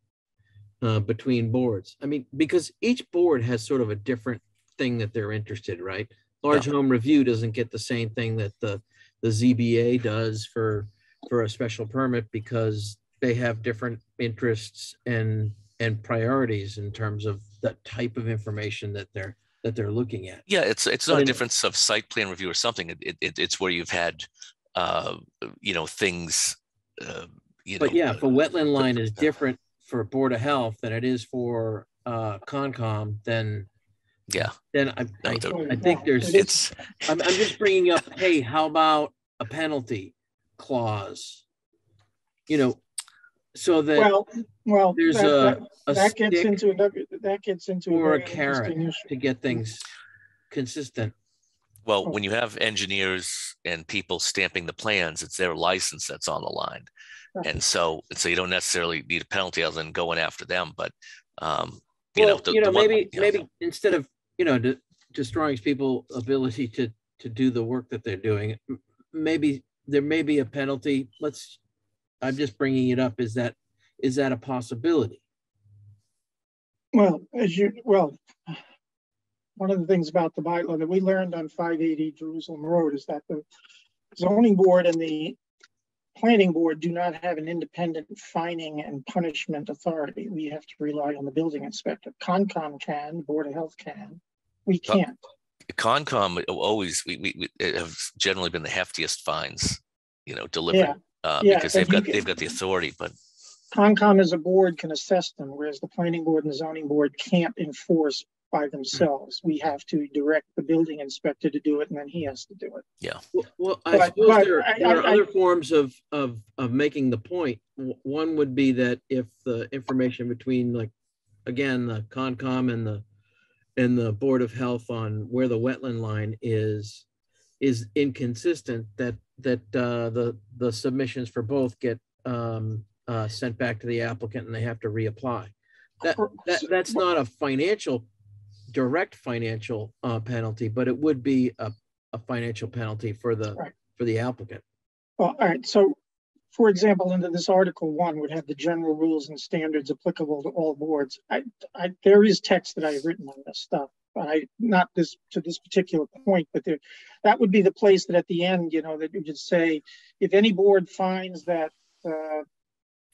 uh, between boards? I mean, because each board has sort of a different thing that they're interested, right? Large home review doesn't get the same thing that the, the ZBA does for, for a special permit because they have different interests and, and priorities in terms of the type of information that they're, that they're looking at. Yeah, it's it's But not a in- difference of site plan review or something. It, it- it it's where you've had, uh, you know, things, uh, you know. But yeah, uh, if a wetland line is different for Board of Health than it is for uh Concom, then Yeah, then I No, I, the- I think there's, It is- I'm I'm just bringing up, hey, how about a penalty clause? You know, so that Well, well, there's that, a that- a that gets into another, that gets into. or a very carrot to get things consistent. Well, Oh. when you have engineers and people stamping the plans, it's their license that's on the line. Right. And so, so you don't necessarily need a penalty other than going after them, but, um, you know. The- you know, the one- maybe, yeah. maybe instead of, you know, de- destroying people's ability to, to do the work that they're doing, maybe there may be a penalty. Let's, I'm just bringing it up. Is that, is that a possibility? Well, as you, well, one of the things about the bylaw that we learned on five eighty Jerusalem Road is that the zoning board and the planning board do not have an independent fining and punishment authority. We have to rely on the building inspector. Concom can, Board of Health can. We can't. Concom always, we, we, we have generally been the heftiest fines, you know, delivered. Uh, yeah, because they've got, can- they've got the authority, but Concom as a board can assess them, whereas the planning board and the zoning board can't enforce by themselves. We have to direct the building inspector to do it and then he has to do it. Well, Well, I But- suppose but there I- there are I- I- other forms of, of, of making the point. One would be that if the information between like, again, the Concom and the, and the Board of Health on where the wetland line is, is inconsistent, that, that, uh, the, the submissions for both get, um, uh, sent back to the applicant and they have to reapply. That, that, that's not a financial, direct financial, uh, penalty, but it would be a, a financial penalty for the, Right. for the applicant. Well, all right, so for example, under this Article One would have the general rules and standards applicable to all boards. I, I, there is text that I have written on this stuff. But I, not this, to this particular point, but there, that would be the place that at the end, you know, that you could say, if any board finds that, uh,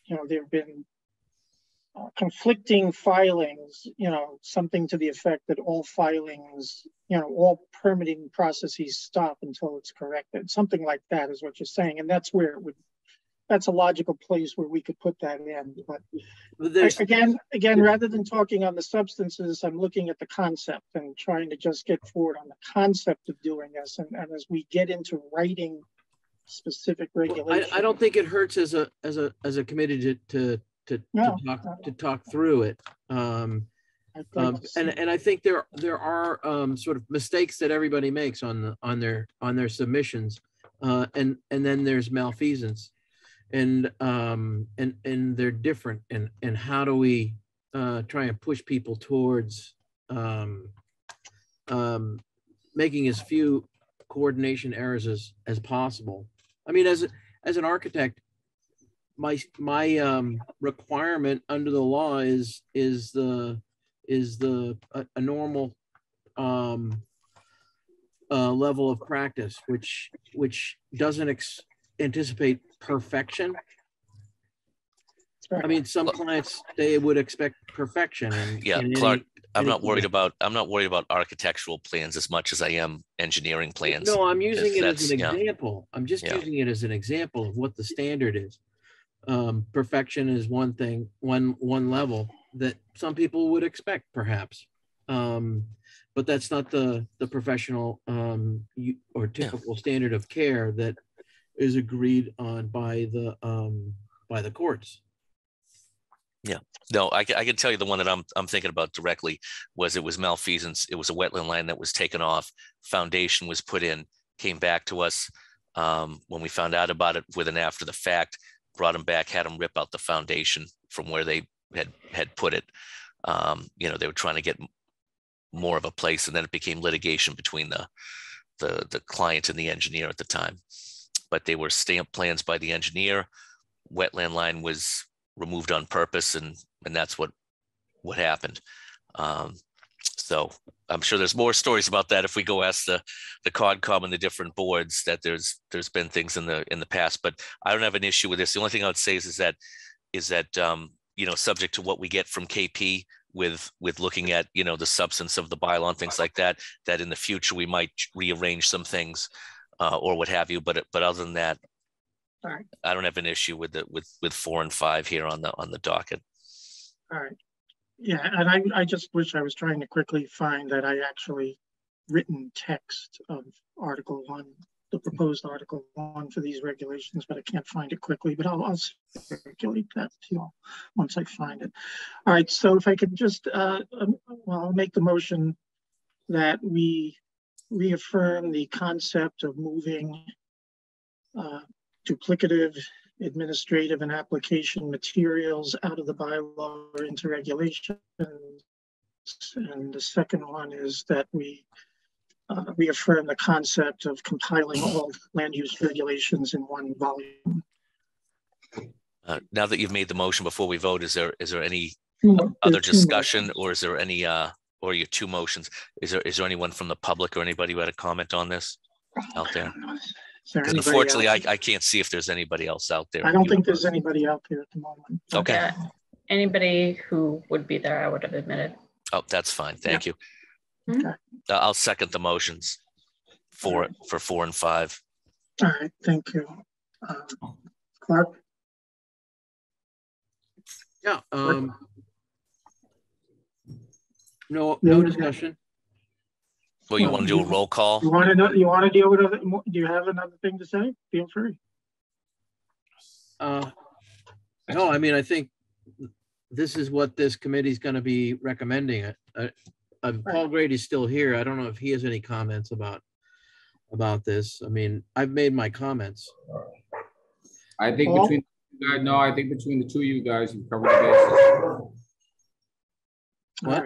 you know, there've been uh, conflicting filings, you know, something to the effect that all filings, you know, all permitting processes stop until it's corrected. Something like that is what you're saying. And that's where it would, that's a logical place where we could put that in. But there's, again, again, rather than talking on the substances, I'm looking at the concept and trying to just get forward on the concept of doing this. And, and as we get into writing specific regulations. I, I don't think it hurts as a, as a, as a committee to, to, to, to No, no. talk, to talk through it. Um, um, and, and I think there, there are, um, sort of mistakes that everybody makes on the, on their, on their submissions. Uh, and, and then there's malfeasance. And, um, and, and they're different. And, and how do we, uh, try and push people towards um, um, making as few coordination errors as, as possible. I mean, as, as an architect, my, my um, requirement under the law is, is the, is the, a, a normal um, uh, level of practice, which, which doesn't ex- anticipate perfection. I mean, some clients, they would expect perfection and. Yeah, and any- Clark, I'm not worried that- about, I'm not worried about architectural plans as much as I am engineering plans. No, I'm using it as that's- an yeah. example. I'm just Yeah. using it as an example of what the standard is. Um, perfection is one thing, one, one level that some people would expect perhaps. Um, but that's not the, the professional, um, you, or typical standard of care that is agreed on by the, um, by the courts. Yeah, no, I can, I can tell you the one that I'm, I'm thinking about directly was it was malfeasance. It was a wetland line that was taken off. Foundation was put in, came back to us. Um, when we found out about it with an after the fact, brought them back, had them rip out the foundation from where they had, had put it. Um, you know, they were trying to get more of a place and then it became litigation between the, the, the client and the engineer at the time. But they were stamped plans by the engineer. Wetland line was removed on purpose and and that's what what happened um so i'm sure there's more stories about that if we go ask the the concom and the different boards that there's there's been things in the in the past but i don't have an issue with this the only thing i would say is, is that is that um you know subject to what we get from kp with with looking at you know the substance of the bylaw and things like that that in the future we might rearrange some things uh, or what have you but but other than that All right. I don't have an issue with the with with four and five here on the on the docket. All right. Yeah, and I, I just wish I was trying to quickly find that I actually written text of Article One, the proposed Article One for these regulations, but I can't find it quickly, but I'll, I'll circulate that to you all once I find it. All right, so if I could just, uh, um, well, I'll make the motion that we reaffirm the concept of moving uh, duplicative administrative and application materials out of the bylaw or into regulations. And the second one is that we uh, reaffirm the concept of compiling all land use regulations in one volume. Uh, now that you've made the motion before we vote, is there is there any other discussion or is there any uh or your two motions? Is there is there anyone from the public or anybody who had a comment on this out there? Is there Because unfortunately, I. I can't see if there's anybody else out there. I don't think there's anybody out there at the moment. Okay. Yeah, Anybody who would be there, I would have admitted. Oh, that's fine. Thank you. Mhm. Okay. Uh, I'll second the motions for for four and five. All right, thank you. Um, Clark, Yeah, um. No, Yeah, no yeah. discussion. Well, you Well, want to do a roll call? you want to know, you want to deal with other, do you have another thing to say? Feel free. Uh, no, I mean, I think this is what this committee is gonna be recommending. Uh, Uh, uh, Paul Grady's still here. I don't know if he has any comments about, about this. I mean, I've made my comments. I think Paul? between, you guys- no, I think between the two of you guys, you covered the bases. What?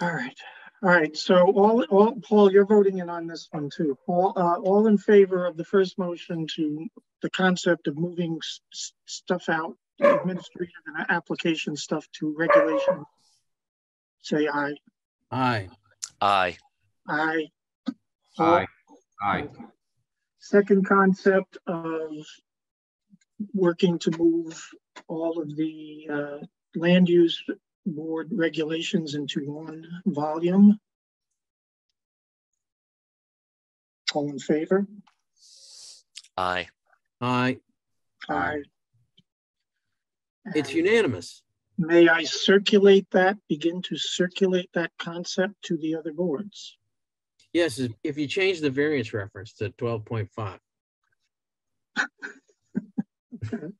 All right. All right, all right, so all, all, Paul, you're voting in on this one too. All, uh, all in favor of the first motion to the concept of moving s- s- stuff out, administrative and application stuff to regulation? Say aye. Aye, Aye. Aye. Aye, aye. Second concept of working to move all of the uh, land use board regulations into one volume. All in favor? Aye. aye. Aye. It's And unanimous. May I circulate that, begin to circulate that concept to the other boards? Yes, if- if you change the variance reference to twelve point five.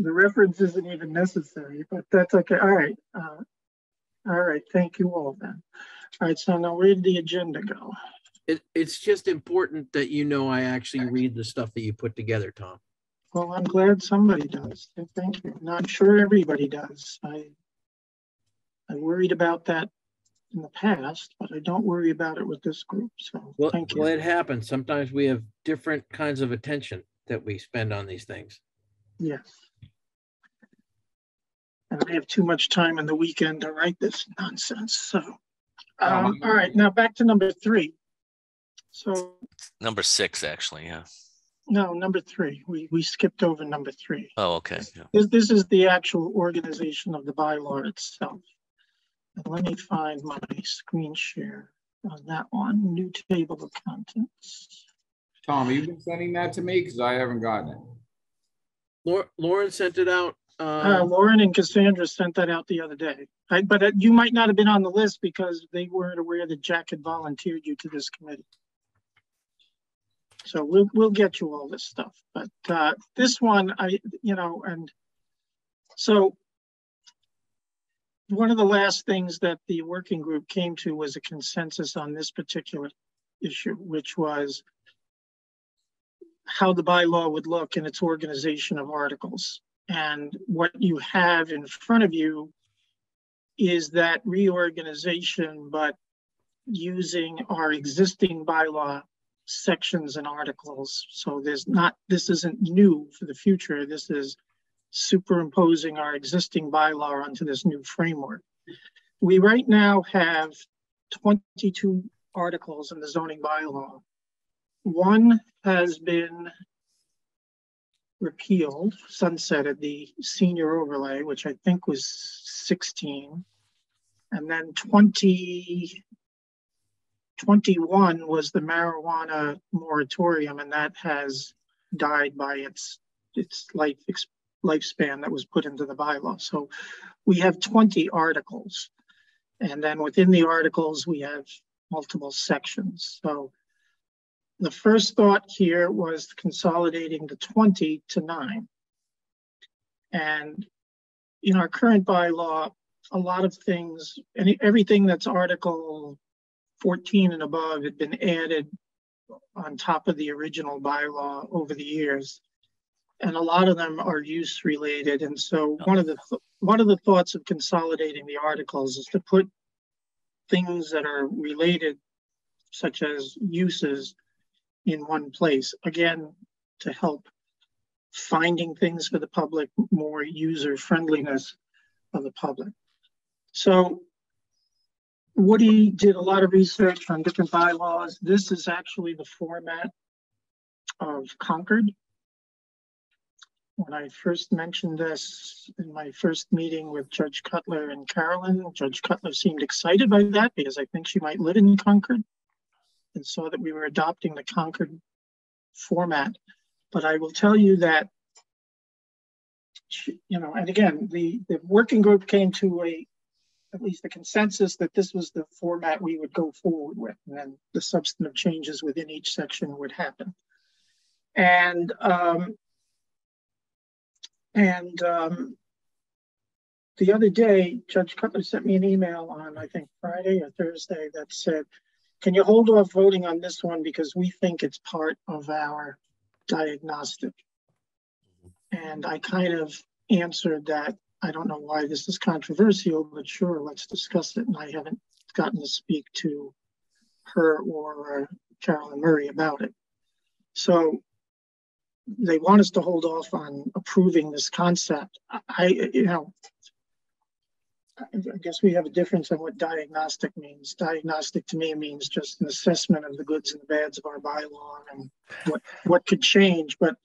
The reference isn't even necessary, but that's okay. All right. uh, All right, thank you all then. All right, so now where did the agenda go? it, it's just important that you know I actually read the stuff that you put together, Tom. Well, I'm glad somebody does. Thank you. Not sure everybody does. I I worried about that in the past, but I don't worry about it with this group. So Well, thank well, you. it happens. Sometimes we have different kinds of attention that we spend on these things. Yes. And I have too much time in the weekend to write this nonsense. So, um, Um, all right, now back to number three. So, Number six, actually, yeah. no, number three. We we skipped over number three. Oh, okay, yeah. This, this is the actual organization of the bylaw itself. And let me find my screen share on that one, new table of contents. Tom, you've been sending that to me because I haven't gotten it. Lauren sent it out. Uh, Uh, Lauren and Cassandra sent that out the other day. I, but uh, you might not have been on the list because they weren't aware that Jack had volunteered you to this committee. So we'll, we'll get you all this stuff, but, uh, this one, I, you know, and so one of the last things that the working group came to was a consensus on this particular issue, which was how the bylaw would look in its organization of articles. And what you have in front of you is that reorganization, but using our existing bylaw sections and articles. So there's not, this isn't new for the future. This is superimposing our existing bylaw onto this new framework. We right now have 22 articles in the zoning bylaw. One has been repealed, sunsetted the senior overlay, which I think was 16. And then 20, 21 was the marijuana moratorium, and that has died by its, its life, lifespan that was put into the bylaw. So we have 20 articles. And then within the articles, we have multiple sections. So the first thought here was consolidating the 20 to nine. And in our current bylaw, a lot of things, any, everything that's Article 14 and above had been added on top of the original bylaw over the years. And a lot of them are use related. And so one of the, th- one of the thoughts of consolidating the articles is to put things that are related, such as uses, in one place. Again, to help finding things for the public, more user friendliness of the public. So Woody did a lot of research on different bylaws. This is actually the format of Concord. When I first mentioned this in my first meeting with Judge Cutler and Carolyn, Judge Cutler seemed excited by that because I think she might live in Concord and saw that we were adopting the Concord format. But I will tell you that, you know, and again, the, the working group came to a, at least a consensus that this was the format we would go forward with, and then the substantive changes within each section would happen. And, um, and, um, the other day, Judge Cutler sent me an email on, I think, Friday or Thursday that said, can you hold off voting on this one because we think it's part of our diagnostic? And I kind of answered that, I don't know why this is controversial, but sure, let's discuss it. And I haven't gotten to speak to her or uh, Carolyn Murray about it. So they want us to hold off on approving this concept. I- you know, I I guess we have a difference on what diagnostic means. Diagnostic to me means just an assessment of the goods and the bads of our bylaw and what, what could change, but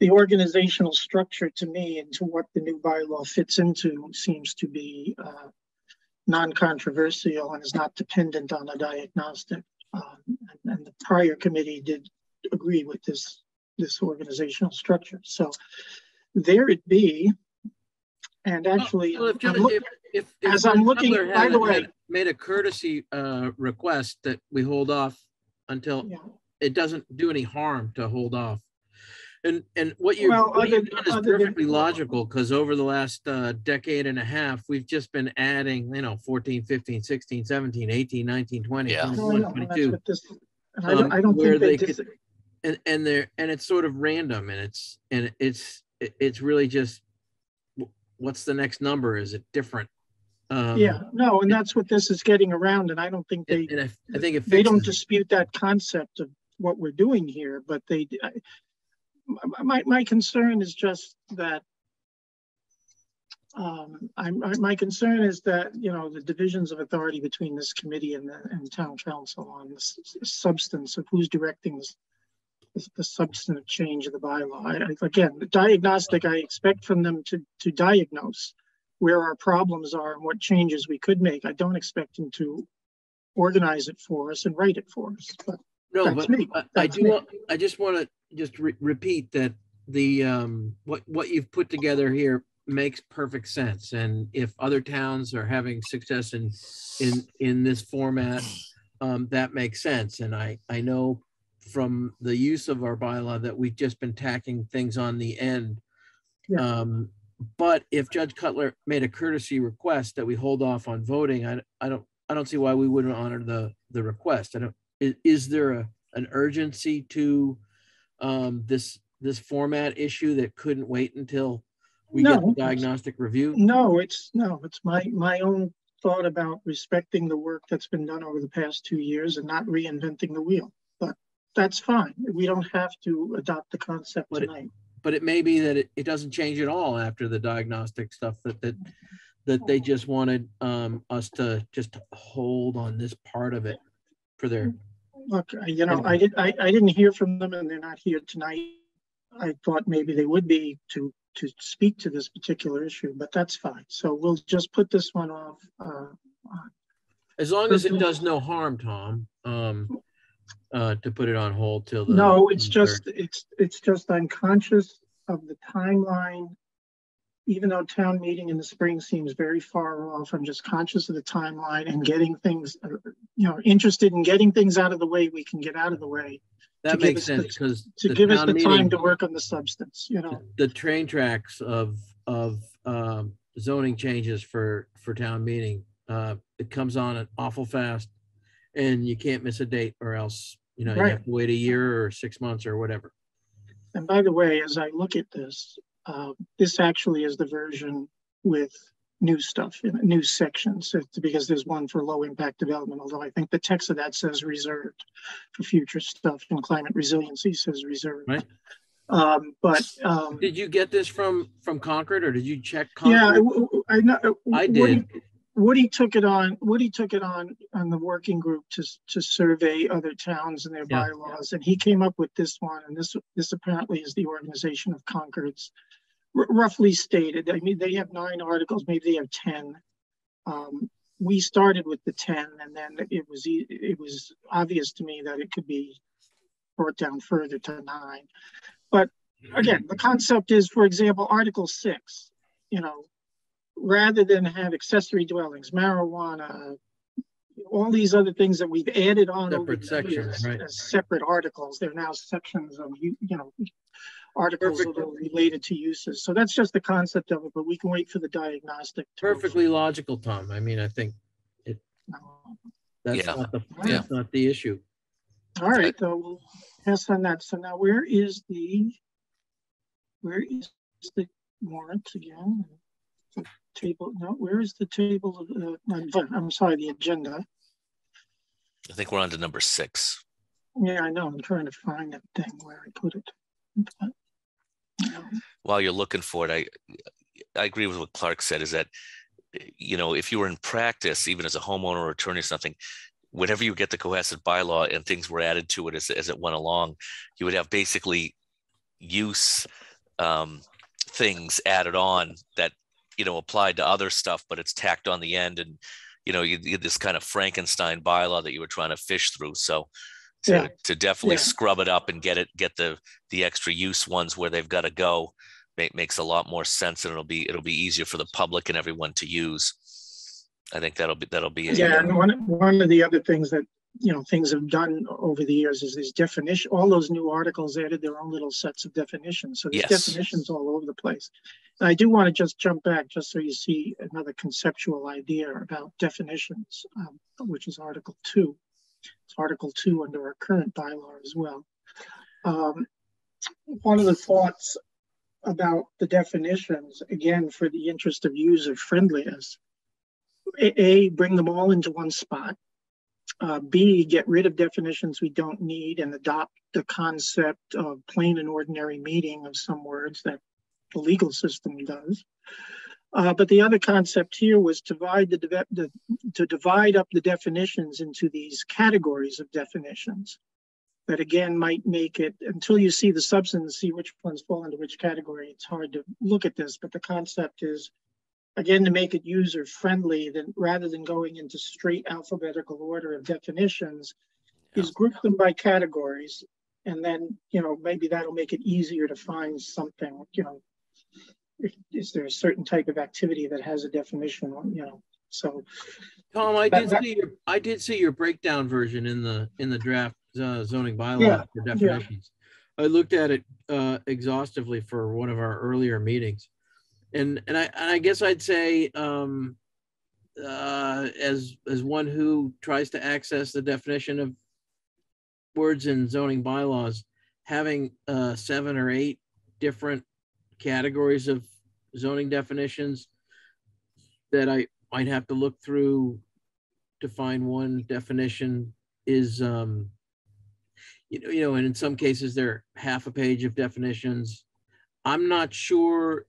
the organizational structure to me into what the new bylaw fits into seems to be, uh, non-controversial and is not dependent on a diagnostic. Um, and, and the prior committee did agree with this, this organizational structure. So there it be. And actually, Well, if I'm Judge- if- if- if as I'm looking- Cutler by the way- had Made a courtesy uh, request that we hold off until yeah. it doesn't do any harm to hold off. And, and what you, Well, what you've done is other than- perfectly logical, because over the last uh, decade and a half, we've just been adding, you know, 14, 15, 16, 17, 18, 19, 20, Yeah. I 21, know, 22. what this, And I don't, Um, I don't where think they, they dis- and and they're and it's sort of random and it's and it's it's really just what's the next number is it different um yeah, no, and that's what this is getting around, and I don't think they, and, I, I think they don't dispute that concept of what we're doing here, but they, I- my, my, my concern is just that um, I'm, I, my concern is that, you know, the divisions of authority between this committee and the, and town council on the substance of who's directing this, the- the substantive change of the bylaw. I- again, the diagnostic, I expect from them to, to diagnose where our problems are and what changes we could make. I don't expect him to organize it for us and write it for us, but no but. I, I do me. i just want to just re- repeat that the um what what you've put together here makes perfect sense and if other towns are having success in in in this format um that makes sense and i i know from the use of our bylaw that we've just been tacking things on the end Yeah. um but if judge cutler made a courtesy request that we hold off on voting i i don't i don't see why we wouldn't honor the the request i don't is, is there a an urgency to um this this format issue that couldn't wait until we get the diagnostic review No, it's, no, it's my, my own thought about respecting the work that's been done over the past two years and not reinventing the wheel. But that's fine. We don't have to adopt the concept But it- tonight. But it may be that it, it doesn't change at all after the diagnostic stuff that that that they just wanted um us to just hold on this part of it for their Look, you know, I did, I, I didn't hear from them and they're not here tonight. I thought maybe they would be to, to speak to this particular issue, but that's fine. So we'll just put this one off. Uh, as long as it does no harm tom um uh to put it on hold till the No, it's the just, third. it's, it's just I'm conscious of the timeline. Even though town meeting in the spring seems very far off, I'm just conscious of the timeline and getting things, uh, you know, interested in getting things out of the way we can get out of the way. that makes sense because To give us the time to work on the substance, you know. the train tracks of of um zoning changes for for town meeting uh it comes on an awful fast and you can't miss a date or else you know you Right. have to wait a year or six months or whatever And by the way, as I look at this, uh, this actually is the version with new stuff, in new sections, it's because there's one for low impact development, although I think the text of that says reserved for future stuff and climate resiliency says reserved. Right. Um, but, um, did you get this from from concord or did you check Concord? yeah, I-? I know. I did. Woody took it on, Woody took it on, on the working group to, to survey other towns and their Yeah. bylaws, and he came up with this one, and this, this apparently is the organization of Concord's r- roughly stated, I mean, they have nine articles, maybe they have ten. Um, we started with the ten, and then it was, e- it was obvious to me that it could be brought down further to nine. But again, the concept is, for example, Article six, you know, rather than have accessory dwellings, marijuana, all these other things that we've added on over Separate the sections, years right. as separate articles, they're now sections of, you, you know, articles that are related to uses. So that's just the concept of it, but we can wait for the diagnostic. to- perfectly logical tom i mean i think that's Yeah. not the Yeah. that's not the issue All right, so we'll pass on that. So now where is the, where is the warrant again? Table, no, where is the table of, uh, I'm- sorry, the agenda? I think we're on to number six. Yeah, I know, I'm trying to find that thing where I put it. But, While you're looking for it, I, I agree with what Clark said, is that, you know, if you were in practice, even as a homeowner or attorney or something, whenever you get the Cohasset bylaw and things were added to it as, as it went along, you would have basically use um, things added on that, you know, applied to other stuff, but it's tacked on the end. And, you know, you you this kind of Frankenstein bylaw that you were trying to fish through. So to, Yeah. to definitely Yeah. scrub it up and get it, get the, the extra use ones where they've got to go make, makes a lot more sense and it'll be, it'll be easier for the public and everyone to use. I think that'll be, that'll be. a- Yeah, and one, one of the other things that, you know, things have done over the years is these definition, all those new articles added their own little sets of definitions. So there's Yes. definitions all over the place. And I do want to just jump back, just so you see another conceptual idea about definitions, um, which is Article Two. It's Article Two under our current bylaw as well. Um, one of the thoughts about the definitions, again, for the interest of user friendliness, A, A, bring them all into one spot. Uh, B, get rid of definitions we don't need and adopt the concept of plain and ordinary meaning of some words that the legal system does. Uh, but the other concept here was to divide the, the, to divide up the definitions into these categories of definitions that again might make it until you see the substance, see which ones fall into which category. It's hard to look at this, but the concept is again to make it user friendly. Then rather than going into straight alphabetical order of definitions, Yeah. is group them by categories, and then you know maybe that'll make it easier to find something. You know, if, is there a certain type of activity that has a definition? You know, so Tom, I That- did that- see your, I did see your breakdown version in the, in the draft uh, zoning Yeah, bylaw for definitions. I looked at it uh, exhaustively for one of our earlier meetings. And, and I, and I guess I'd say, um, uh, as, as one who tries to access the definition of words in zoning bylaws, having uh, seven or eight different categories of zoning definitions that I might have to look through to find one definition is, um, you know, you know, and in some cases they're half a page of definitions. I'm not sure.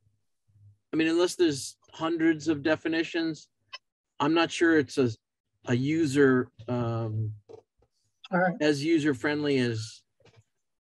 I mean, unless there's hundreds of definitions, I'm not sure it's a, a user, um, all right. as user friendly as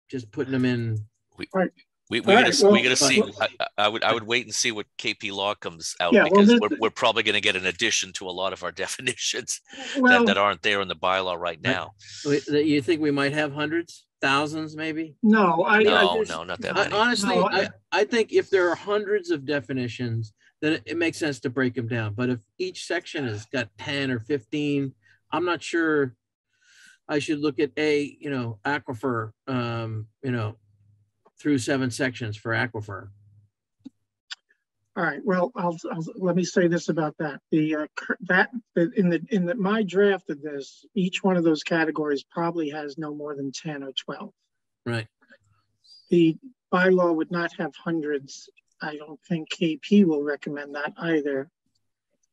just putting them in. We, Right. we, we gotta, right, s- we well, gotta see, well- I, I- I would, I would wait and see what KP law comes out Yeah, because this- we're, we're probably gonna get an addition to a lot of our definitions Well, that, that aren't there in the bylaw right now. Wait, you think we might have hundreds, thousands, maybe? no, I, I No, just- no, not that I- many. Honestly, No, I, I- I think if there are hundreds of definitions, then it, it makes sense to break them down. But if each section has got ten or fifteen, I'm not sure. I should look at a, you know, aquifer, um, you know, through seven sections for aquifer. All right, well, I'll, I'll, let me say this about that. The, uh, that, the- in the, in the, my draft of this, each one of those categories probably has no more than ten or twelve. Right. The bylaw would not have hundreds. I don't think KP will recommend that either.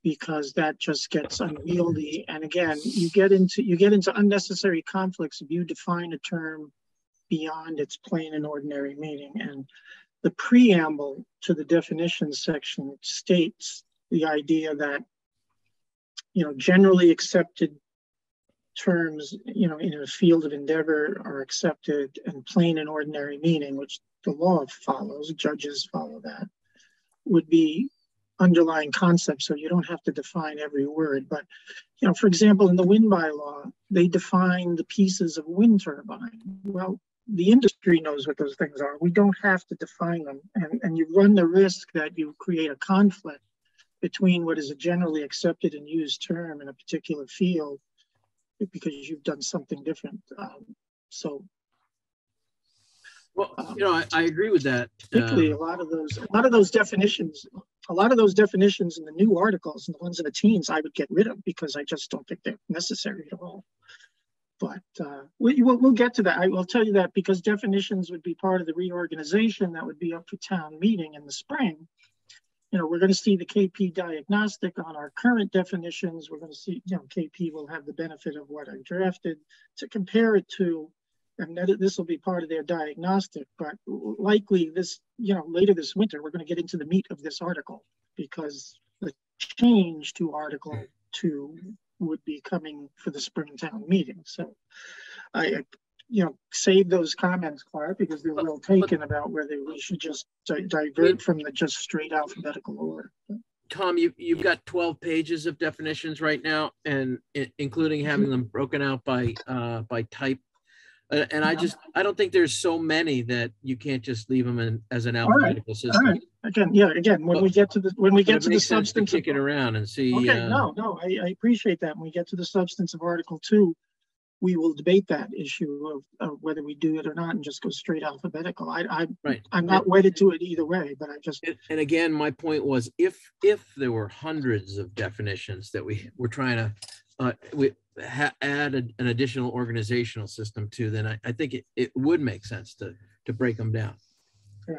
Because that just gets unwieldy. And again, you get into, you get into unnecessary conflicts if you define a term beyond its plain and ordinary meaning. And the preamble to the definitions section states the idea that, you know, generally accepted terms, you know, in a field of endeavor are accepted in plain and ordinary meaning, which the law follows, judges follow that, would be underlying concepts. So you don't have to define every word. But, you know, for example, in the wind bylaw, they define the pieces of wind turbine. Well, the industry knows what those things are. We don't have to define them. And, and you run the risk that you create a conflict between what is a generally accepted and used term in a particular field because you've done something different. Um, so Well, you know, I, I agree with that. particularly Uh, a lot of those, a lot of those definitions, a lot of those definitions in the new articles and the ones in the teens, I would get rid of because I just don't think they're necessary at all. But uh, we, we'll, we'll get to that. I will tell you that because definitions would be part of the reorganization that would be up for town meeting in the spring. You know, we're going to see the KP diagnostic on our current definitions. We're going to see, you know, KP will have the benefit of what I drafted to compare it to and this will be part of their diagnostic, but likely this, you know, later this winter, we're going to get into the meat of this article because the change to Article Two would be coming for the spring town meeting. So I, you know, save those comments, Clark, because they're well taken about whether we should just di- divert from the just straight alphabetical order. Tom, you, you've got twelve pages of definitions right now and including having them broken out by, uh, by type. Uh, and I just, I don't think there's so many that you can't just leave them in as an right, alphabetical All system. right, again, yeah, again, when we get to the, when we get to the sense to substance. of- it around and see. Okay, uh, no, no, I, I appreciate that. When we get to the substance of Article Two, we will debate that issue of, of whether we do it or not and just go straight alphabetical. I, I, Right. I'm not wedded to it either way, but I just, And, and again, my point was if, if there were hundreds of definitions that we were trying to uh, we ha- add a- an additional organizational system to, then I, I think it, it would make sense to, to break them down. Yeah.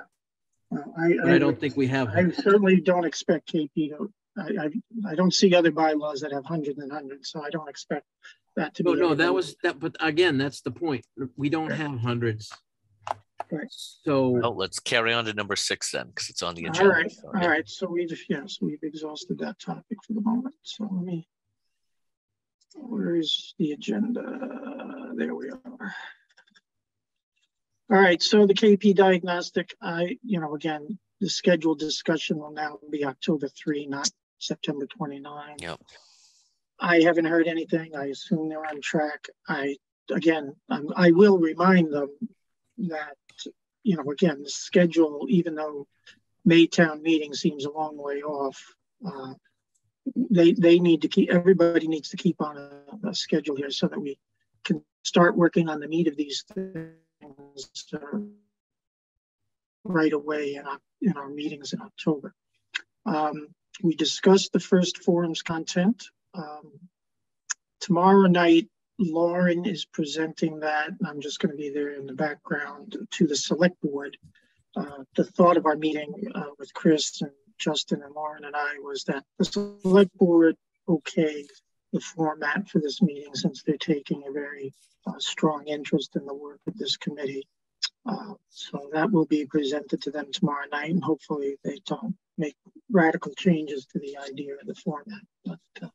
Well, I, But I don't think we have. I one. certainly don't expect KP to, I, I, I don't see other bylaws that have hundreds and hundreds, so I don't expect that to be. No, no, that was that, but again, that's the point. We don't have hundreds. Right. So, Oh, let's carry on to number six then, because it's on the agenda. All right. So, yeah. right, so we've, yes, we've exhausted that topic for the moment, so let me. Where is the agenda? There we are. All right, so the KP diagnostic, I, you know, again, the scheduled discussion will now be October three, not September twenty-nine. Yep. I haven't heard anything. I assume they're on track. I, again, I'm- I will remind them that, you know, again, the schedule, even though Maytown meeting seems a long way off, uh, they, they need to keep, everybody needs to keep on a, a schedule here so that we can start working on the meat of these things uh, right away in our, in our meetings in October. Um, we discussed the first forum's content. Um, tomorrow night, Lauren is presenting that, I'm just going to be there in the background to the select board. Uh, the thought of our meeting uh, with Chris and Justin and Lauren and I was that the select board okay the format for this meeting since they're taking a very uh, strong interest in the work of this committee. Uh, so that will be presented to them tomorrow night, and hopefully they don't make radical changes to the idea of the format. But uh,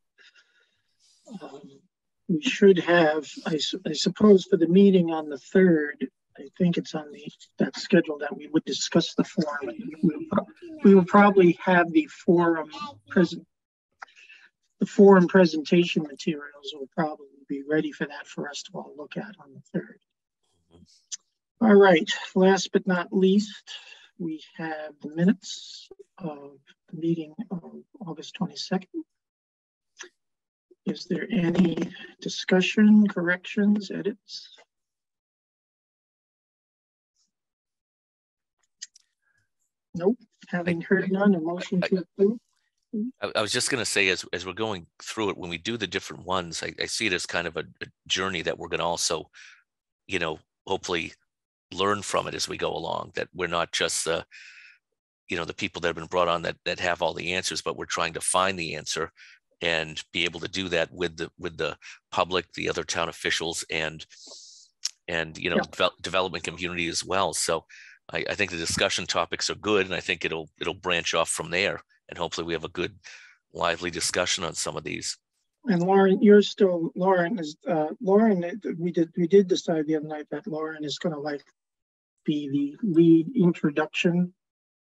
um, we should have, I, I suppose, for the meeting on the third. I think it's on the that schedule that we would discuss the forum. We, we will probably have the forum present. The forum presentation materials will probably be ready for that for us to all look at on the third. All right, last but not least, we have the minutes of the meeting of August 22nd. Is there any discussion, corrections, edits? Nope, having heard none, a motion to approve. I, I was just gonna say, as, as we're going through it, when we do the different ones, I, I see it as kind of a, a journey that we're gonna also, you know, hopefully learn from it as we go along, that we're not just the, you know, the people that have been brought on that, that have all the answers, but we're trying to find the answer and be able to do that with the, with the public, the other town officials and, and, you know, Yeah. develop, development community as well. So I, I think the discussion topics are good and I think it'll, it'll branch off from there and hopefully we have a good lively discussion on some of these. And Lauren, you're still, Lauren is, uh, Lauren, uh, we did, we did decide the other night that Lauren is gonna like be the lead introduction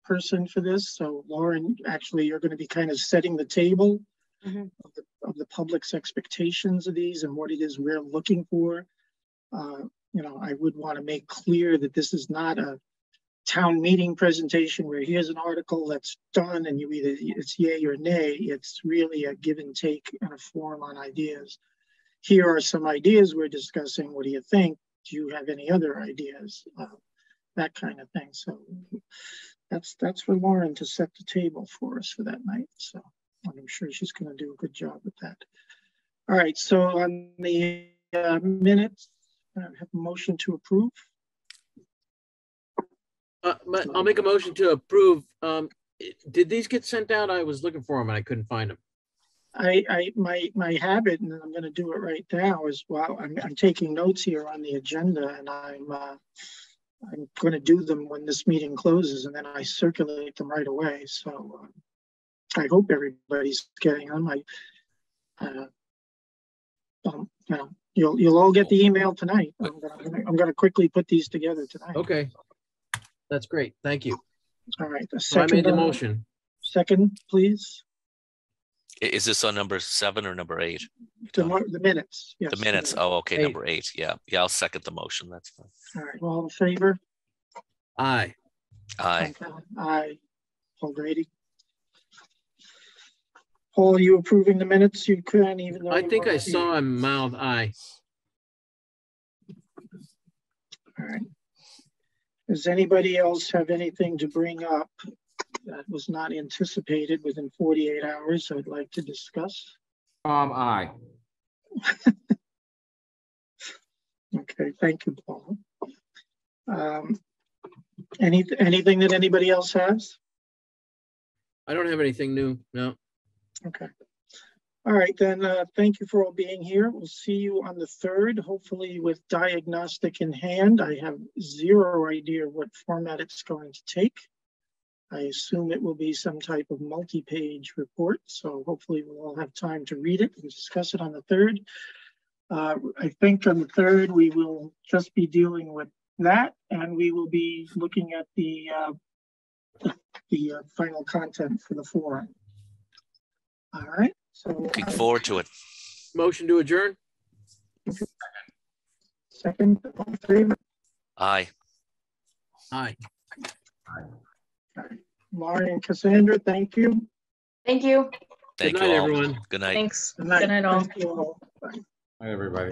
person for this. So Lauren, actually, you're gonna be kind of setting the table Mhm. of the, of the public's expectations of these and what it is we're looking for. Uh, you know, I would want to make clear that this is not a town meeting presentation where here's an article that's done and you either, it's yay or nay. It's really a give and take and a forum on ideas. Here are some ideas we're discussing. What do you think? Do you have any other ideas? Uh, That kind of thing. So that's, that's for Lauren to set the table for us for that night. So I'm sure she's gonna do a good job with that. All right, so on the uh, minutes, I have a motion to approve. Uh, I'll make a motion to approve. Um, did these get sent out? I was looking for them and I couldn't find them. I, I, my, my habit, and I'm gonna do it right now, is while I'm, I'm taking notes here on the agenda and I'm, uh, I'm gonna do them when this meeting closes and then I circulate them right away, so, um, I hope everybody's getting them, I, uh, um, you know, you'll, you'll all get the email tonight. I'm gonna, I'm gonna quickly put these together tonight. Okay. That's great. Thank you. All right, a So I made second, the uh, motion. second, please, I- Is this on number seven or number eight? the, mo- the minutes, yes. The minutes. Oh, okay, Eight. number eight. Yeah, yeah, I'll second the motion. That's fine. All right, all in favor? Aye. Aye. Aye. Paul Grady. Paul, are you approving the minutes? You couldn't even though. I you think I weren't saw here. him mouth aye. All right. Does anybody else have anything to bring up that was not anticipated within forty-eight hours I'd like to discuss? Tom, I. Okay, thank you, Paul. Um, any, anything that anybody else has? I don't have anything new, no. Okay. All right, then, uh, thank you for all being here. We'll see you on the third, hopefully with diagnostic in hand. I have zero idea what format it's going to take. I assume it will be some type of multi-page report, so hopefully we'll all have time to read it and discuss it on the third. Uh, I think on the third, we will just be dealing with that, and we will be looking at the, uh, the- uh, final content for the forum. All right, so. Looking uh, forward to it. Motion to adjourn? Second, all in favor, Aye. Aye. Lauren and Cassandra, thank you. Thank you. Thank Good you night, all. everyone. Good night. Thanks. Good night. Good night all. Thank you all. Bye. Hi, everybody.